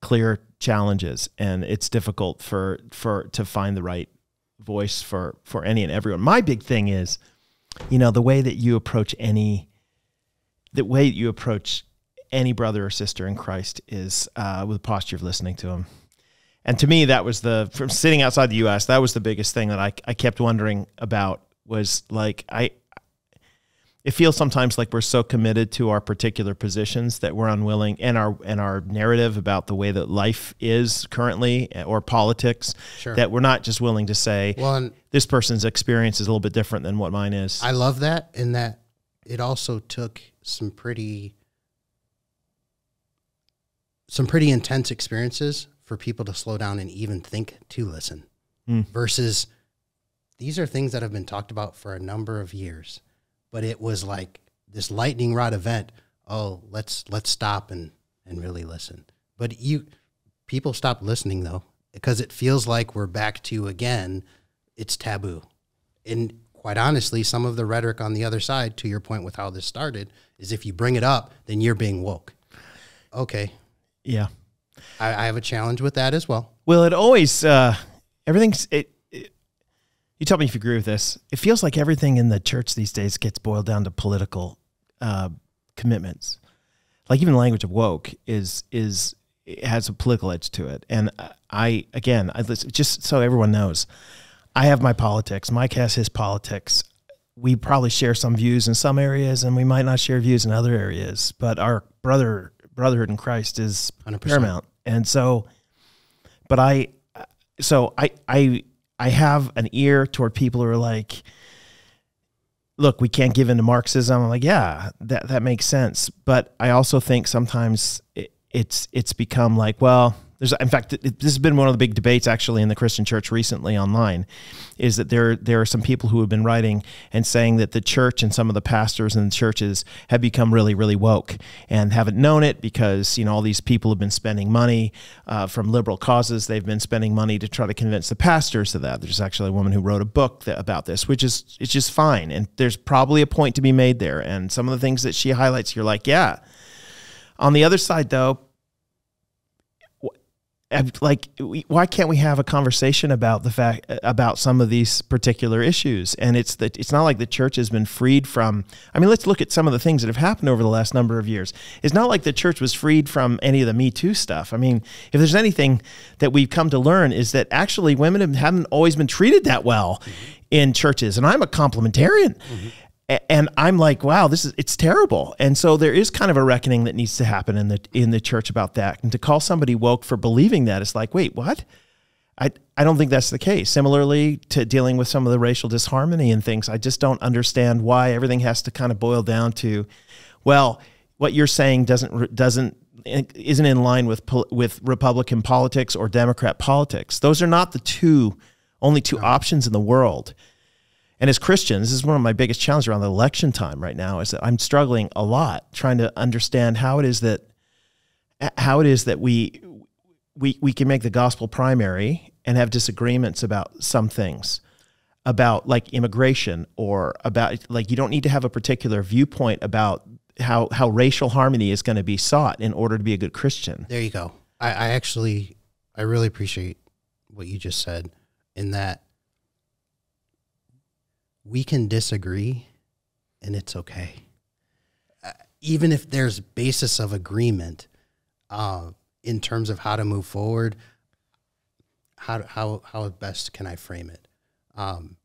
Speaker 2: clear challenges. And it's difficult for for to find the right voice for for any and everyone. My big thing is, you know, the way that you approach any, the way that you approach any brother or sister in Christ is uh, with a posture of listening to him. And to me, that was the from sitting outside the U.S. That was the biggest thing that I I kept wondering about was like I. It feels sometimes like we're so committed to our particular positions that we're unwilling, and our and our narrative about the way that life is currently, or politics,
Speaker 3: Sure.
Speaker 2: that we're not just willing to say
Speaker 3: Well, and
Speaker 2: this person's experience is a little bit different than what mine is.
Speaker 3: I love that in that it also took some pretty some pretty intense experiences for people to slow down and even think to listen
Speaker 2: Mm.
Speaker 3: versus these are things that have been talked about for a number of years but it was like this lightning rod event oh let's let's stop and and really listen but you people stop listening though because it feels like we're back to again it's taboo and quite honestly, some of the rhetoric on the other side, to your point with how this started, is if you bring it up, then you're being woke. Okay,
Speaker 2: yeah.
Speaker 3: I, I have a challenge with that as well.
Speaker 2: Well, it always uh, everything's it, it. You tell me if you agree with this. It feels like everything in the church these days gets boiled down to political uh, commitments. Like even the language of woke is is it has a political edge to it. And I again, I listen, just so everyone knows, I have my politics. Mike has his politics. We probably share some views in some areas, and we might not share views in other areas. But our brother brotherhood in Christ is
Speaker 3: 100%.
Speaker 2: paramount. And so, but I, so I I I have an ear toward people who are like, look, we can't give in to Marxism. I'm like, yeah, that that makes sense. But I also think sometimes it, it's it's become like, well, there's in fact this has been one of the big debates actually in the Christian church recently online, is that there there are some people who have been writing and saying that the church and some of the pastors the churches have become really really woke and haven't known it because you know all these people have been spending money uh, from liberal causes. They've been spending money to try to convince the pastors of that. There's actually a woman who wrote a book that, about this, which is it's just fine. And there's probably a point to be made there. And some of the things that she highlights, you're like, yeah. On the other side, though, like why can't we have a conversation about the fact about some of these particular issues? And it's that it's not like the church has been freed from i mean let's look at some of the things that have happened over the last number of years. It's not like the church was freed from any of the me too stuff. I mean if there's anything that we've come to learn is that actually women haven't always been treated that well mm-hmm. in churches. And i'm a complementarian. Mm-hmm and I'm like, wow, this is it's terrible. And so there is kind of a reckoning that needs to happen in the in the church about that. And to call somebody woke for believing that is like, wait, what? I I don't think that's the case. Similarly to dealing with some of the racial disharmony and things, I just don't understand why everything has to kind of boil down to, well, what you're saying doesn't doesn't eh, isn't in line with with Republican politics or Democrat politics. Those are not the two only two options in the world. And as Christians, this is one of my biggest challenges around the election time right now is that I'm struggling a lot trying to understand how it is that how it is that we we we can make the gospel primary and have disagreements about some things about like immigration or about like you don't need to have a particular viewpoint about how how racial harmony is going to be sought in order to be a good Christian.
Speaker 3: There you go. I, I actually I really appreciate what you just said in that we can disagree and it's okay. Uh, even if there's basis of agreement uh, in terms of how to move forward, how, how, how best can I frame it? Um,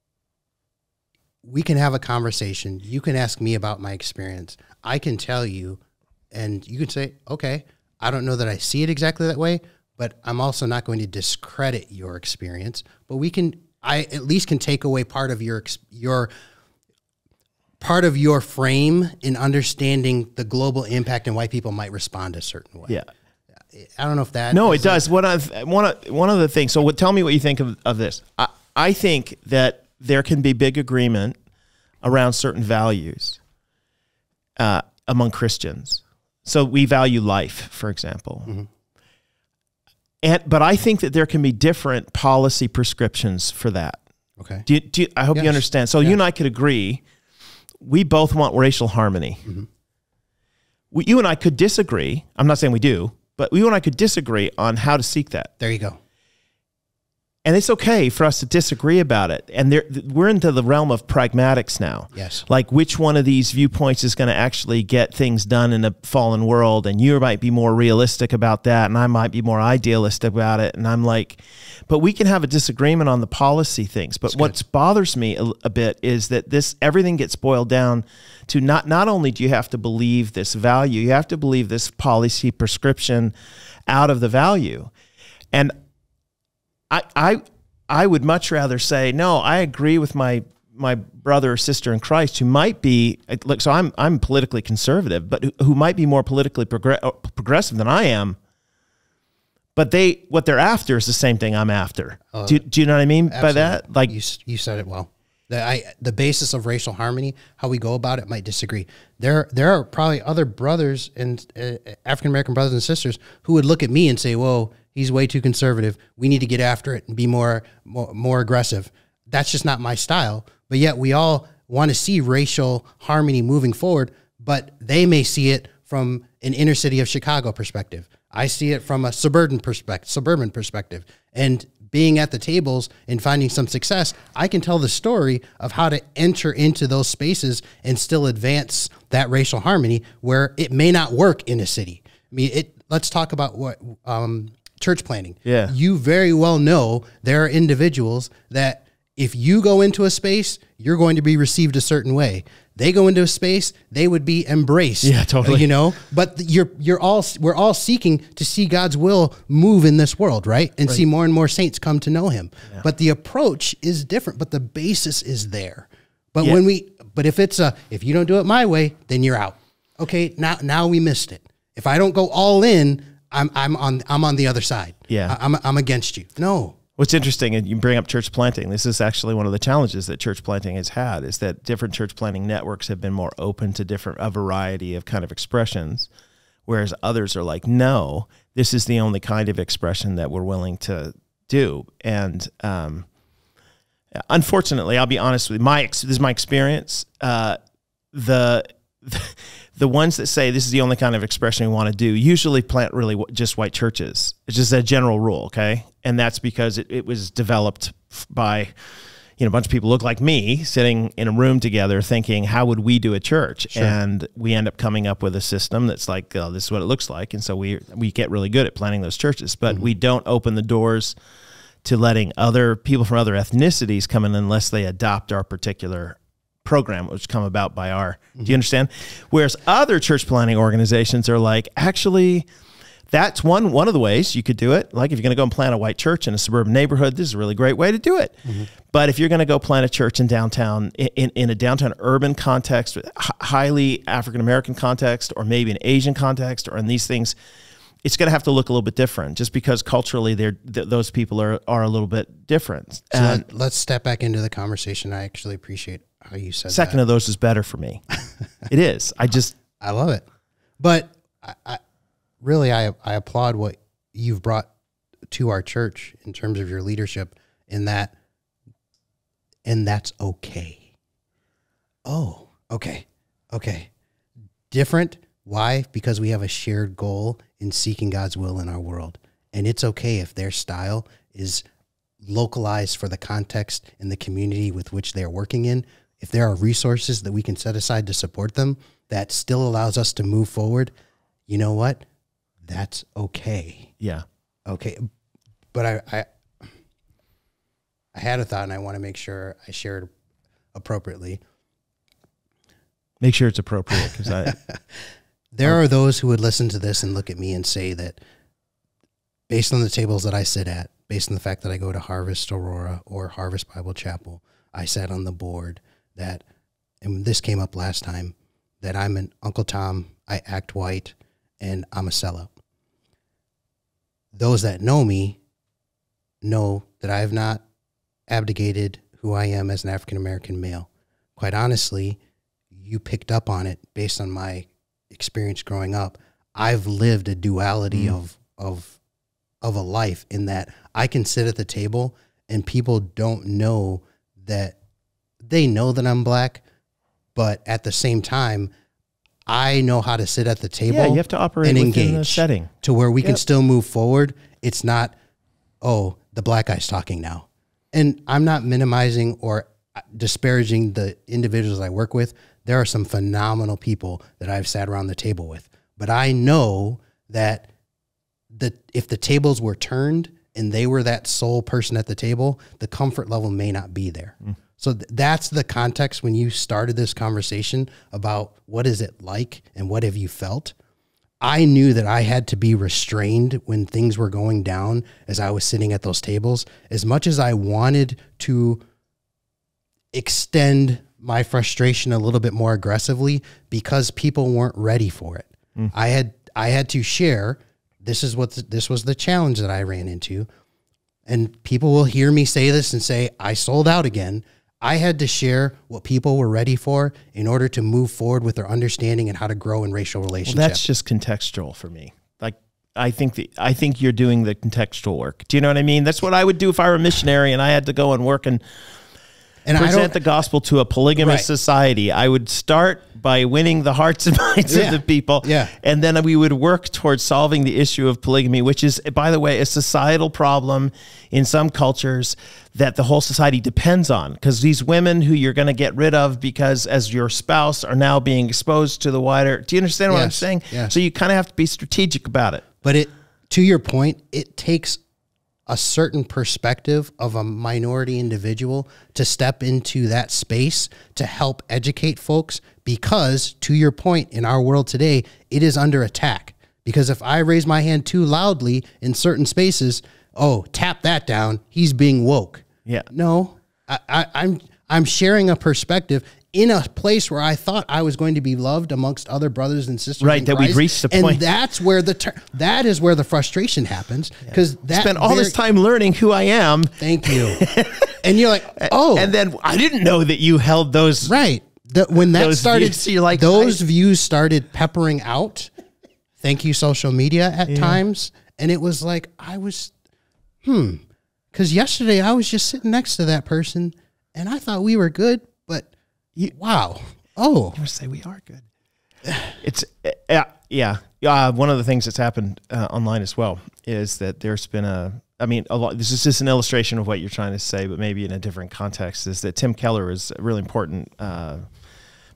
Speaker 3: we can have a conversation. You can ask me about my experience. I can tell you, and you can say, okay, I don't know that I see it exactly that way, but I'm also not going to discredit your experience. But we can, I at least can take away part of your your part of your frame in understanding the global impact and why people might respond a certain way.
Speaker 2: Yeah.
Speaker 3: I don't know if that.
Speaker 2: No, it does. One of one of one of the things. So, what, tell me what you think of, of this. I, I think that there can be big agreement around certain values uh, among Christians. So, we value life, for example. And but I think that there can be different policy prescriptions for that.
Speaker 3: Okay.
Speaker 2: Do you, do you, I hope you understand. So you and I could agree. We both want racial harmony. Mm-hmm. We, you and I could disagree. I'm not saying we do, but you and I could disagree on how to seek that.
Speaker 3: There you go.
Speaker 2: And it's okay for us to disagree about it. And there, we're into the realm of pragmatics now.
Speaker 3: Yes.
Speaker 2: Like which one of these viewpoints is going to actually get things done in a fallen world. And you might be more realistic about that. And I might be more idealistic about it. And I'm like, but we can have a disagreement on the policy things. But what bothers me a, a bit is that this, everything gets boiled down to not, not only do you have to believe this value, you have to believe this policy prescription out of the value. And I, I I would much rather say no. I agree with my my brother or sister in Christ who might be look. So I'm I'm politically conservative, but who, who might be more politically progre- uh, progressive than I am. But they what they're after is the same thing I'm after. do, do you know what I mean by that? Like
Speaker 3: you, you said it well. The I the basis of racial harmony, how we go about it, might disagree. There there are probably other brothers and uh, African American brothers and sisters who would look at me and say, "Whoa, he's way too conservative. We need to get after it and be more more, more aggressive." That's just not my style. But yet we all want to see racial harmony moving forward, but they may see it from an inner city of Chicago perspective. I see it from a suburban perspective, suburban perspective. And being at the tables and finding some success, I can tell the story of how to enter into those spaces and still advance that racial harmony where it may not work in a city. I mean, it. Let's talk about what um, church planting.
Speaker 2: Yeah.
Speaker 3: you very well know there are individuals that if you go into a space, you're going to be received a certain way. They go into a space, they would be embraced.
Speaker 2: Yeah, totally.
Speaker 3: You know, but you're you're all we're all seeking to see God's will move in this world, right? And see more and more saints come to know Him. But the approach is different, but the basis is there. But
Speaker 2: Yeah.
Speaker 3: when we, but if it's a, if you don't do it my way, then you're out. Okay, now now we missed it. If I don't go all in, I'm I'm on I'm on the other side.
Speaker 2: Yeah.
Speaker 3: I'm I'm against you. No,
Speaker 2: What's interesting, and you bring up church planting. This is actually one of the challenges that church planting has had is that different church planting networks have been more open to different a variety of kind of expressions, whereas others are like, no, this is the only kind of expression that we're willing to do. And um, unfortunately, I'll be honest with you, my this is my experience. Uh, the the ones that say this is the only kind of expression we want to do usually plant really just white churches. It's just a general rule, okay? And that's because it, it was developed by you know a bunch of people look like me sitting in a room together thinking how would we do a church and we end up coming up with a system that's like oh, this is what it looks like and so we we get really good at planting those churches but mm-hmm. we don't open the doors to letting other people from other ethnicities come in unless they adopt our particular program which come about by our do you mm-hmm. understand? Whereas other church planting organizations are like actually that's one one of the ways you could do it. Like if you're going to go and plant a white church in a suburban neighborhood this is a really great way to do it. Mm-hmm. But if you're going to go plant a church in downtown in, in a downtown urban context highly african american context or maybe an asian context or in these things it's going to have to look a little bit different. Just because culturally they're th- those people are are a little bit different.
Speaker 3: So
Speaker 2: and
Speaker 3: let's step back into the conversation. I actually appreciate how you said
Speaker 2: second
Speaker 3: that.
Speaker 2: of those is better for me it is i just
Speaker 3: I love it. But I, I really I I applaud what you've brought to our church in terms of your leadership in that and that's okay. Oh, okay. Okay. Different. Why? Because we have a shared goal in seeking God's will in our world. And it's okay if their style is localized for the context and the community with which they're working in. If there are resources that we can set aside to support them that still allows us to move forward, you know what? That's okay.
Speaker 2: yeah
Speaker 3: Okay. But I, I I had a thought and I want to make sure I shared appropriately.
Speaker 2: Make sure it's appropriate because I
Speaker 3: There are those who would listen to this and look at me and say that based on the tables that I sit at, based on the fact that I go to Harvest Aurora or Harvest Bible Chapel, I sat on the board that, and this came up last time, that I'm an Uncle Tom, I act white, and I'm a sellout. Those that know me know that I have not abdicated who I am as an African American male. Quite honestly, you picked up on it based on my experience growing up. I've lived a duality mm. of of of a life in that I can sit at the table and people don't know that they know that I'm black, but at the same time, I know how to sit at the table.
Speaker 2: yeah, you have to operate
Speaker 3: and
Speaker 2: within the
Speaker 3: engage
Speaker 2: setting.
Speaker 3: to where we can still move forward. It's not, oh, the black guy's talking now. And I'm not minimizing or uh, disparaging the individuals I work with. There are some phenomenal people that I've sat around the table with. But I know that the if the tables were turned and they were that sole person at the table, the comfort level may not be there. Mm. So th- that's the context when you started this conversation about what is it like and what have you felt. I knew that I had to be restrained when things were going down as I was sitting at those tables. As much as I wanted to extend my frustration a little bit more aggressively because people weren't ready for it. Mm. I had I had to share this is what the, this was the challenge that I ran into and people will hear me say this and say I sold out again. I had to share what people were ready for in order to move forward with their understanding and how to grow in racial
Speaker 2: Well,
Speaker 3: relationships.
Speaker 2: that's just contextual for me. Like I think the I think you're doing the contextual work. Do you know what I mean? That's what I would do if I were a missionary and I had to go and work and
Speaker 3: and
Speaker 2: present the gospel to a polygamous
Speaker 3: Right.
Speaker 2: society. I would start by winning the hearts and minds
Speaker 3: Yeah.
Speaker 2: of the people.
Speaker 3: Yeah.
Speaker 2: And then we would work towards solving the issue of polygamy, which is, by the way, a societal problem in some cultures that the whole society depends on. Because these women who you're going to get rid of because as your spouse are now being exposed to the wider. Do you understand what I'm saying?
Speaker 3: Yeah.
Speaker 2: So you kind of have to be strategic about it.
Speaker 3: But it, to your point, it takes a certain perspective of a minority individual to step into that space to help educate folks. Because, to your point, in our world today, it is under attack. Because if I raise my hand too loudly in certain spaces, oh, tap that down, he's being woke.
Speaker 2: Yeah.
Speaker 3: No, I, I, I'm I'm sharing a perspective in a place where I thought I was going to be loved amongst other brothers and sisters.
Speaker 2: Right, that we've reached the
Speaker 3: and
Speaker 2: point.
Speaker 3: that's where the ter- that is where the frustration happens because that
Speaker 2: Spent all this time learning who I am.
Speaker 3: Thank you. and you're like, oh,
Speaker 2: And then I didn't know that you held those.
Speaker 3: right. The, when that started,
Speaker 2: views, you're like,
Speaker 3: those
Speaker 2: I-
Speaker 3: views started peppering out. Thank you, social media at times, and it was like I was, hmm, because yesterday I was just sitting next to that person, and I thought we were good, but wow, oh,
Speaker 2: I say we are good. It's uh, yeah, yeah. Uh, one of the things that's happened uh, online as well is that there's been a. I mean, a lot. This is just an illustration of what you're trying to say, but maybe in a different context. Is that Tim Keller is a really important uh,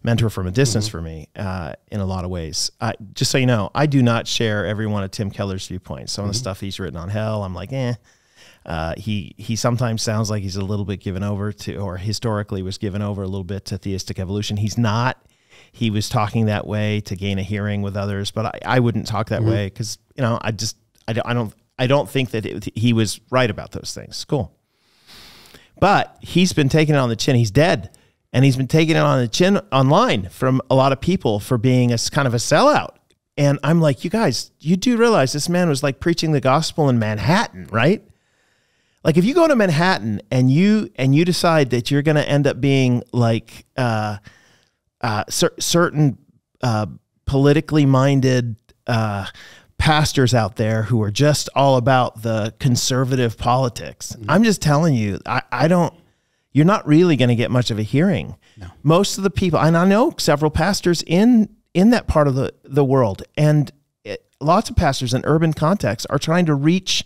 Speaker 2: mentor from a distance for me uh, in a lot of ways. I, just so you know, I do not share every one of Tim Keller's viewpoints. Some of the stuff he's written on hell, I'm like, eh. Uh, he he sometimes sounds like he's a little bit given over to, or historically was given over a little bit to theistic evolution. He's not. He was talking that way to gain a hearing with others, but I, I wouldn't talk that way because you know I just I don't I don't, I don't think that it, he was right about those things. Cool, but he's been taking it on the chin. He's dead, and he's been taking it on the chin online from a lot of people for being a kind of a sellout. And I'm like, you guys, you do realize this man was like preaching the gospel in Manhattan, right? Like if you go to Manhattan and you and you decide that you're going to end up being like uh, uh, cer- certain uh, politically minded uh, pastors out there who are just all about the conservative politics, I'm just telling you, I, I don't. You're not really going to get much of a hearing. Most of the people, and I know several pastors in in that part of the the world, and it, lots of pastors in urban contexts are trying to reach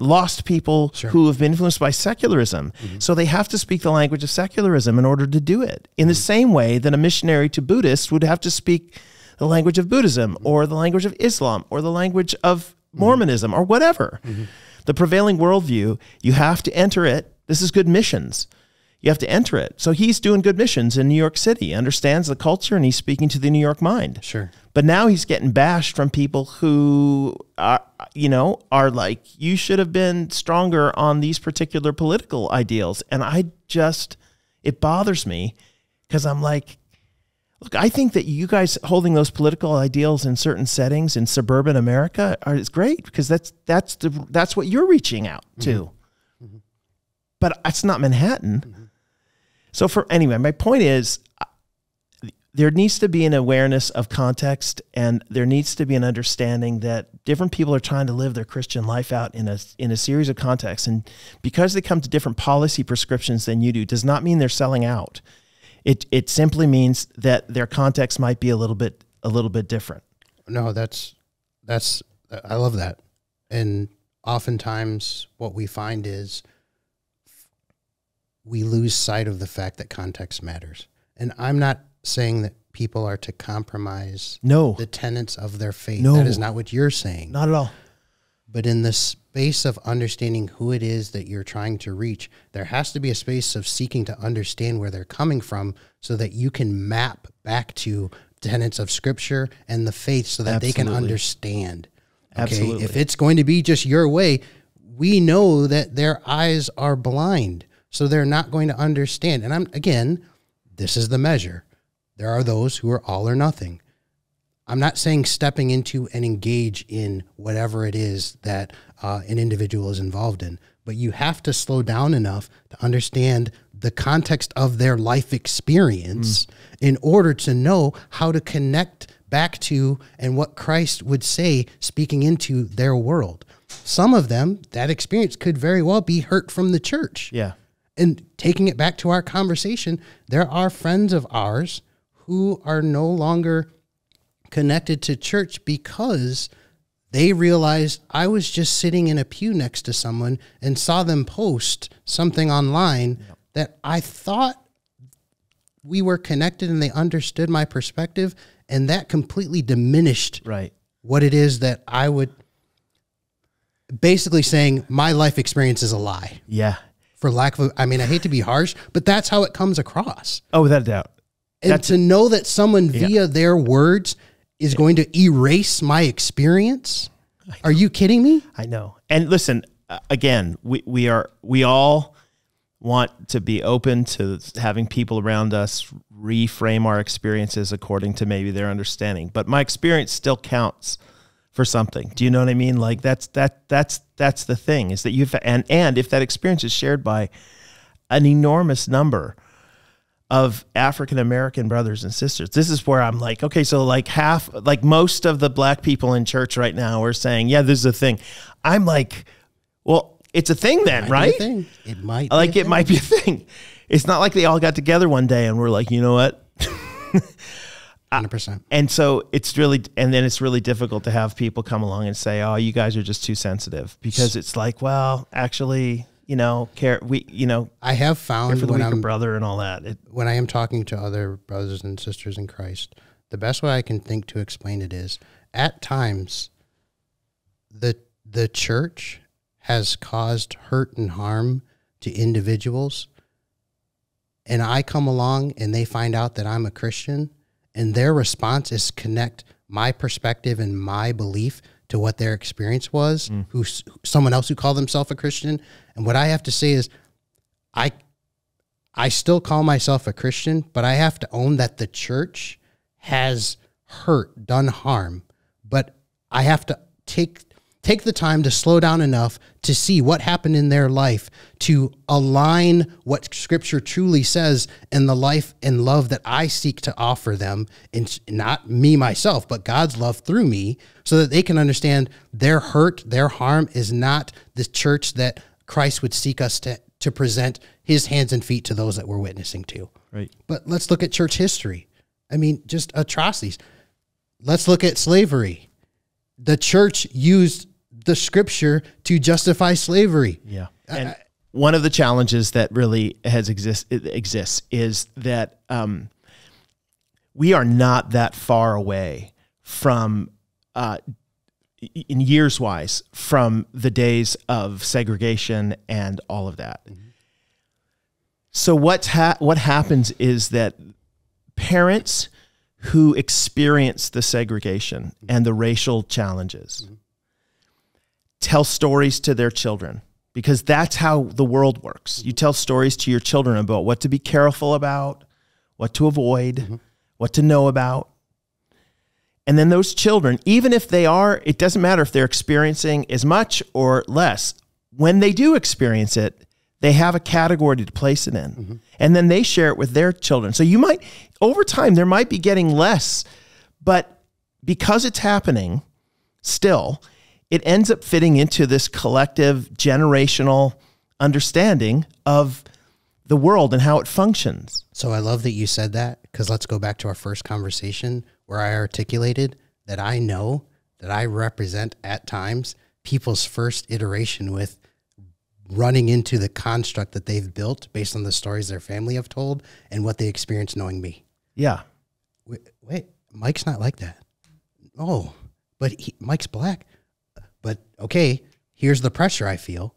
Speaker 2: lost people who have been influenced by secularism. Mm-hmm. So they have to speak the language of secularism in order to do it. In the mm-hmm. same way that a missionary to Buddhists would have to speak the language of Buddhism mm-hmm. or the language of Islam or the language of Mormonism or whatever. The prevailing worldview, you have to enter it. This is good missions. you have to enter it. So he's doing good missions in New York City, understands the culture, and he's speaking to the New York mind.
Speaker 3: Sure.
Speaker 2: But now he's getting bashed from people who are, you know, are like, you should have been stronger on these particular political ideals. And I just, it bothers me because I'm like, look, I think that you guys holding those political ideals in certain settings in suburban America are is great because that's that's the that's what you're reaching out mm-hmm. to. Mm-hmm. But that's not Manhattan. Mm-hmm. So for anyway, my point is there needs to be an awareness of context and there needs to be an understanding that different people are trying to live their Christian life out in a in a series of contexts and because they come to different policy prescriptions than you do does not mean they're selling out. It it simply means that their context might be a little bit a little bit different.
Speaker 3: No, that's that's I love that. And oftentimes what we find is we lose sight of the fact that context matters. And I'm not saying that people are to compromise
Speaker 2: No.
Speaker 3: the tenets of their faith.
Speaker 2: No.
Speaker 3: That is not what you're saying.
Speaker 2: Not at all.
Speaker 3: But in the space of understanding who it is that you're trying to reach, there has to be a space of seeking to understand where they're coming from so that you can map back to tenets of scripture and the faith so that they can understand. Okay?
Speaker 2: Absolutely.
Speaker 3: If it's going to be just your way, we know that their eyes are blind. So they're not going to understand. And I'm again, this is the measure. There are those who are all or nothing. I'm not saying stepping into and engage in whatever it is that uh, an individual is involved in, but you have to slow down enough to understand the context of their life experience in order to know how to connect back to and what Christ would say speaking into their world. Some of them, that experience could very well be hurt from the church.
Speaker 2: Yeah.
Speaker 3: And taking it back to our conversation, there are friends of ours who are no longer connected to church because they realized I was just sitting in a pew next to someone and saw them post something online that I thought we were connected and they understood my perspective. And that completely diminished
Speaker 2: Right.
Speaker 3: what it is that I would basically saying my life experience is a lie
Speaker 2: Yeah.
Speaker 3: for lack of, I mean, I hate to be harsh, but that's how it comes across.
Speaker 2: Oh, without a doubt.
Speaker 3: And
Speaker 2: That's-
Speaker 3: to know that someone via their words is going to erase my experience. Are you kidding me?
Speaker 2: I know. And listen, uh, again, we, we are we all want to be open to having people around us reframe our experiences according to maybe their understanding. But my experience still counts for something. Do you know what I mean? Like that's that that's that's the thing is that you've and and if that experience is shared by an enormous number of African American brothers and sisters. This is where I'm like, okay, so like half, like most of the black people in church right now are saying, yeah, this is a thing. I'm like, well, it's a thing then,
Speaker 3: Might be a
Speaker 2: right?
Speaker 3: thing. It might.
Speaker 2: Like it
Speaker 3: thing.
Speaker 2: might be a thing. It's not like they all got together one day and we're like, you know what?
Speaker 3: 100%.
Speaker 2: And so it's really, and then it's really difficult to have people come along and say, oh, you guys are just too sensitive because it's like, well, actually, you know, care, we, you know,
Speaker 3: I have found
Speaker 2: for the
Speaker 3: when
Speaker 2: weaker
Speaker 3: I'm
Speaker 2: brother and all that. It,
Speaker 3: when I am talking to other brothers and sisters in Christ, the best way I can think to explain it is at times the the church has caused hurt and harm to individuals and I come along and they find out that I'm a Christian and their response is connect my perspective and my belief to what their experience was mm. who someone else who called themselves a Christian and what I have to say is I I still call myself a Christian, but I have to own that the church has hurt, done harm. But I have to take take the time to slow down enough to see what happened in their life to align what scripture truly says and the life and love that I seek to offer them and not me myself but God's love through me so that they can understand their hurt their harm is not the church that Christ would seek us to to present his hands and feet to those that we're witnessing to.
Speaker 2: right.
Speaker 3: But let's look at church history. I mean, just atrocities. Let's look at slavery. The church used the scripture to justify slavery.
Speaker 2: Yeah. And one of the challenges that really has exist exists is that um, we are not that far away from uh, in years wise from the days of segregation and all of that. So what's ha- what happens is that parents who experience the segregation and the racial challenges tell stories to their children because that's how the world works. You tell stories to your children about what to be careful about, what to avoid, mm-hmm. what to know about. And then those children, even if they are, it doesn't matter if they're experiencing as much or less, when they do experience it, they have a category to place it in. Mm-hmm. And then they share it with their children. So you might, over time, there might be getting less, but because it's happening still, it ends up fitting into this collective generational understanding of the world and how it functions.
Speaker 3: So I love that you said that because let's go back to our first conversation where I articulated that I know that I represent at times people's first iteration with running into the construct that they've built based on the stories their family have told and what they experienced knowing me.
Speaker 2: Yeah.
Speaker 3: Wait, wait Mike's not like that. Oh, but he, Mike's black. But okay, here's the pressure I feel.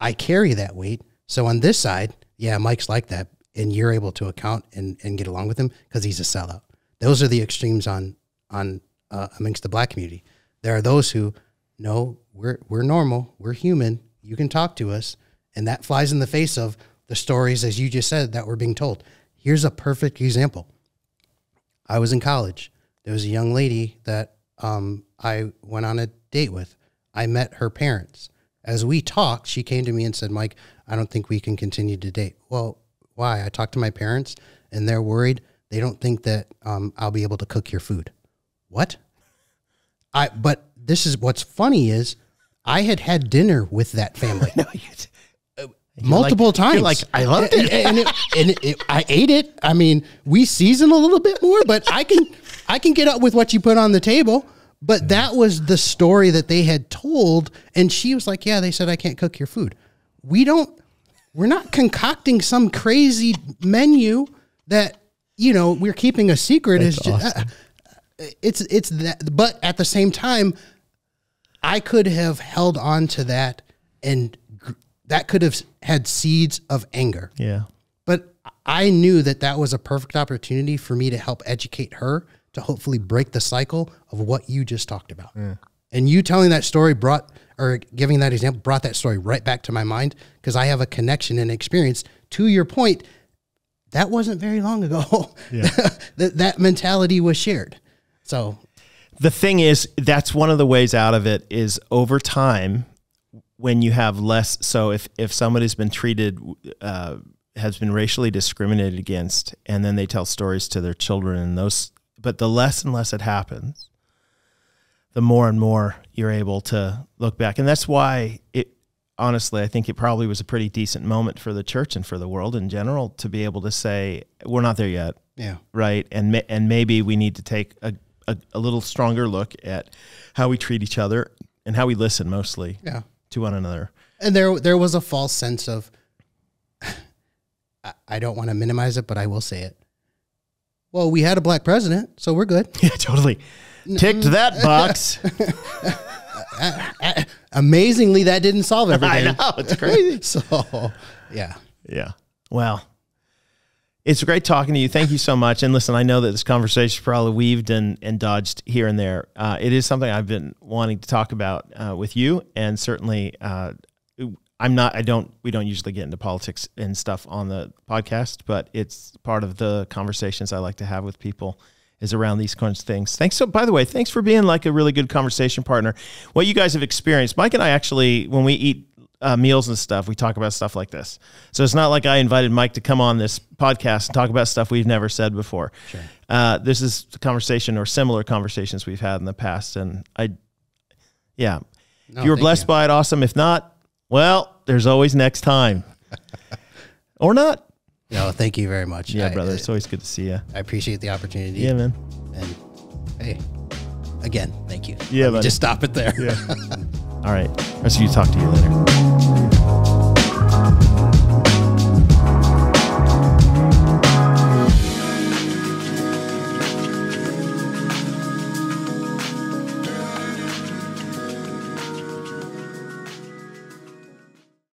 Speaker 3: I carry that weight. So on this side, yeah, Mike's like that, and you're able to account and, and get along with him because he's a sellout. Those are the extremes on on uh, amongst the black community. There are those who no, we're we're normal, we're human. You can talk to us, and that flies in the face of the stories, as you just said, that were being told. Here's a perfect example. I was in college. There was a young lady that um, I went on a date with. I met her parents. As we talked, she came to me and said, Mike, I don't think we can continue to date. Well, why? I talked to my parents and they're worried. They don't think that um, I'll be able to cook your food. What? I, but this is what's funny is I had had dinner with that family multiple
Speaker 2: like-
Speaker 3: times.
Speaker 2: like, I loved it.
Speaker 3: and, it, and it, it- I ate it. I mean, we season a little bit more, but I can I can get up with what you put on the table. But that was the story that they had told, and she was like, "Yeah, they said I can't cook your food. We don't. We're not concocting some crazy menu that you know we're keeping a secret. It's just, uh, it's it's that. But at the same time, I could have held on to that, and that could have had seeds of anger.
Speaker 2: Yeah.
Speaker 3: But I knew that that was a perfect opportunity for me to help educate her to hopefully break the cycle of what you just talked about. And you telling that story brought, or giving that example, brought that story right back to my mind because I have a connection and experience. To your point, that wasn't very long ago that that mentality was shared. So
Speaker 2: The thing is, that's one of the ways out of it is over time when you have less. So if, if somebody's been treated, uh, has been racially discriminated against, and then they tell stories to their children and those, but the less and less it happens, the more and more you're able to look back. And that's why it, honestly, I think it probably was a pretty decent moment for the church and for the world in general to be able to say, we're not there yet
Speaker 3: yeah,
Speaker 2: right? And and maybe we need to take a, a, a little stronger look at how we treat each other and how we listen mostly
Speaker 3: yeah.
Speaker 2: To one another.
Speaker 3: And there there was a false sense of I, don't want to minimize it, but I will say it. Well, we had a black president, so we're good.
Speaker 2: Yeah, totally. Ticked that box.
Speaker 3: Amazingly, that didn't solve everything.
Speaker 2: I know it's crazy.
Speaker 3: So, yeah.
Speaker 2: yeah. Well, it's great talking to you. Thank you so much. And listen, I know that this conversation probably weaved and, and dodged here and there. Uh, it is something I've been wanting to talk about uh, with you, and certainly uh, I'm not. I don't. We don't usually get into politics and stuff on the podcast, but it's part of the conversations I like to have with people is around these kinds of things. Thanks. So, by the way, thanks for being like a really good conversation partner. What you guys have experienced, Mike and I actually, when we eat uh, meals and stuff, we talk about stuff like this. So it's not like I invited Mike to come on this podcast and talk about stuff we've never said before. Uh, this is a conversation or similar conversations we've had in the past, and I, yeah, if you were blessed
Speaker 3: you.
Speaker 2: by it, awesome. If not, well, there's always next time, or not.
Speaker 3: No, thank you very much.
Speaker 2: Yeah,
Speaker 3: I,
Speaker 2: brother, it's always good to see you.
Speaker 3: I appreciate the opportunity.
Speaker 2: Yeah, man.
Speaker 3: And hey, again, thank you.
Speaker 2: Yeah,
Speaker 3: just stop it there. Yeah.
Speaker 2: All right, I'll see you. Talk to you later. Bye.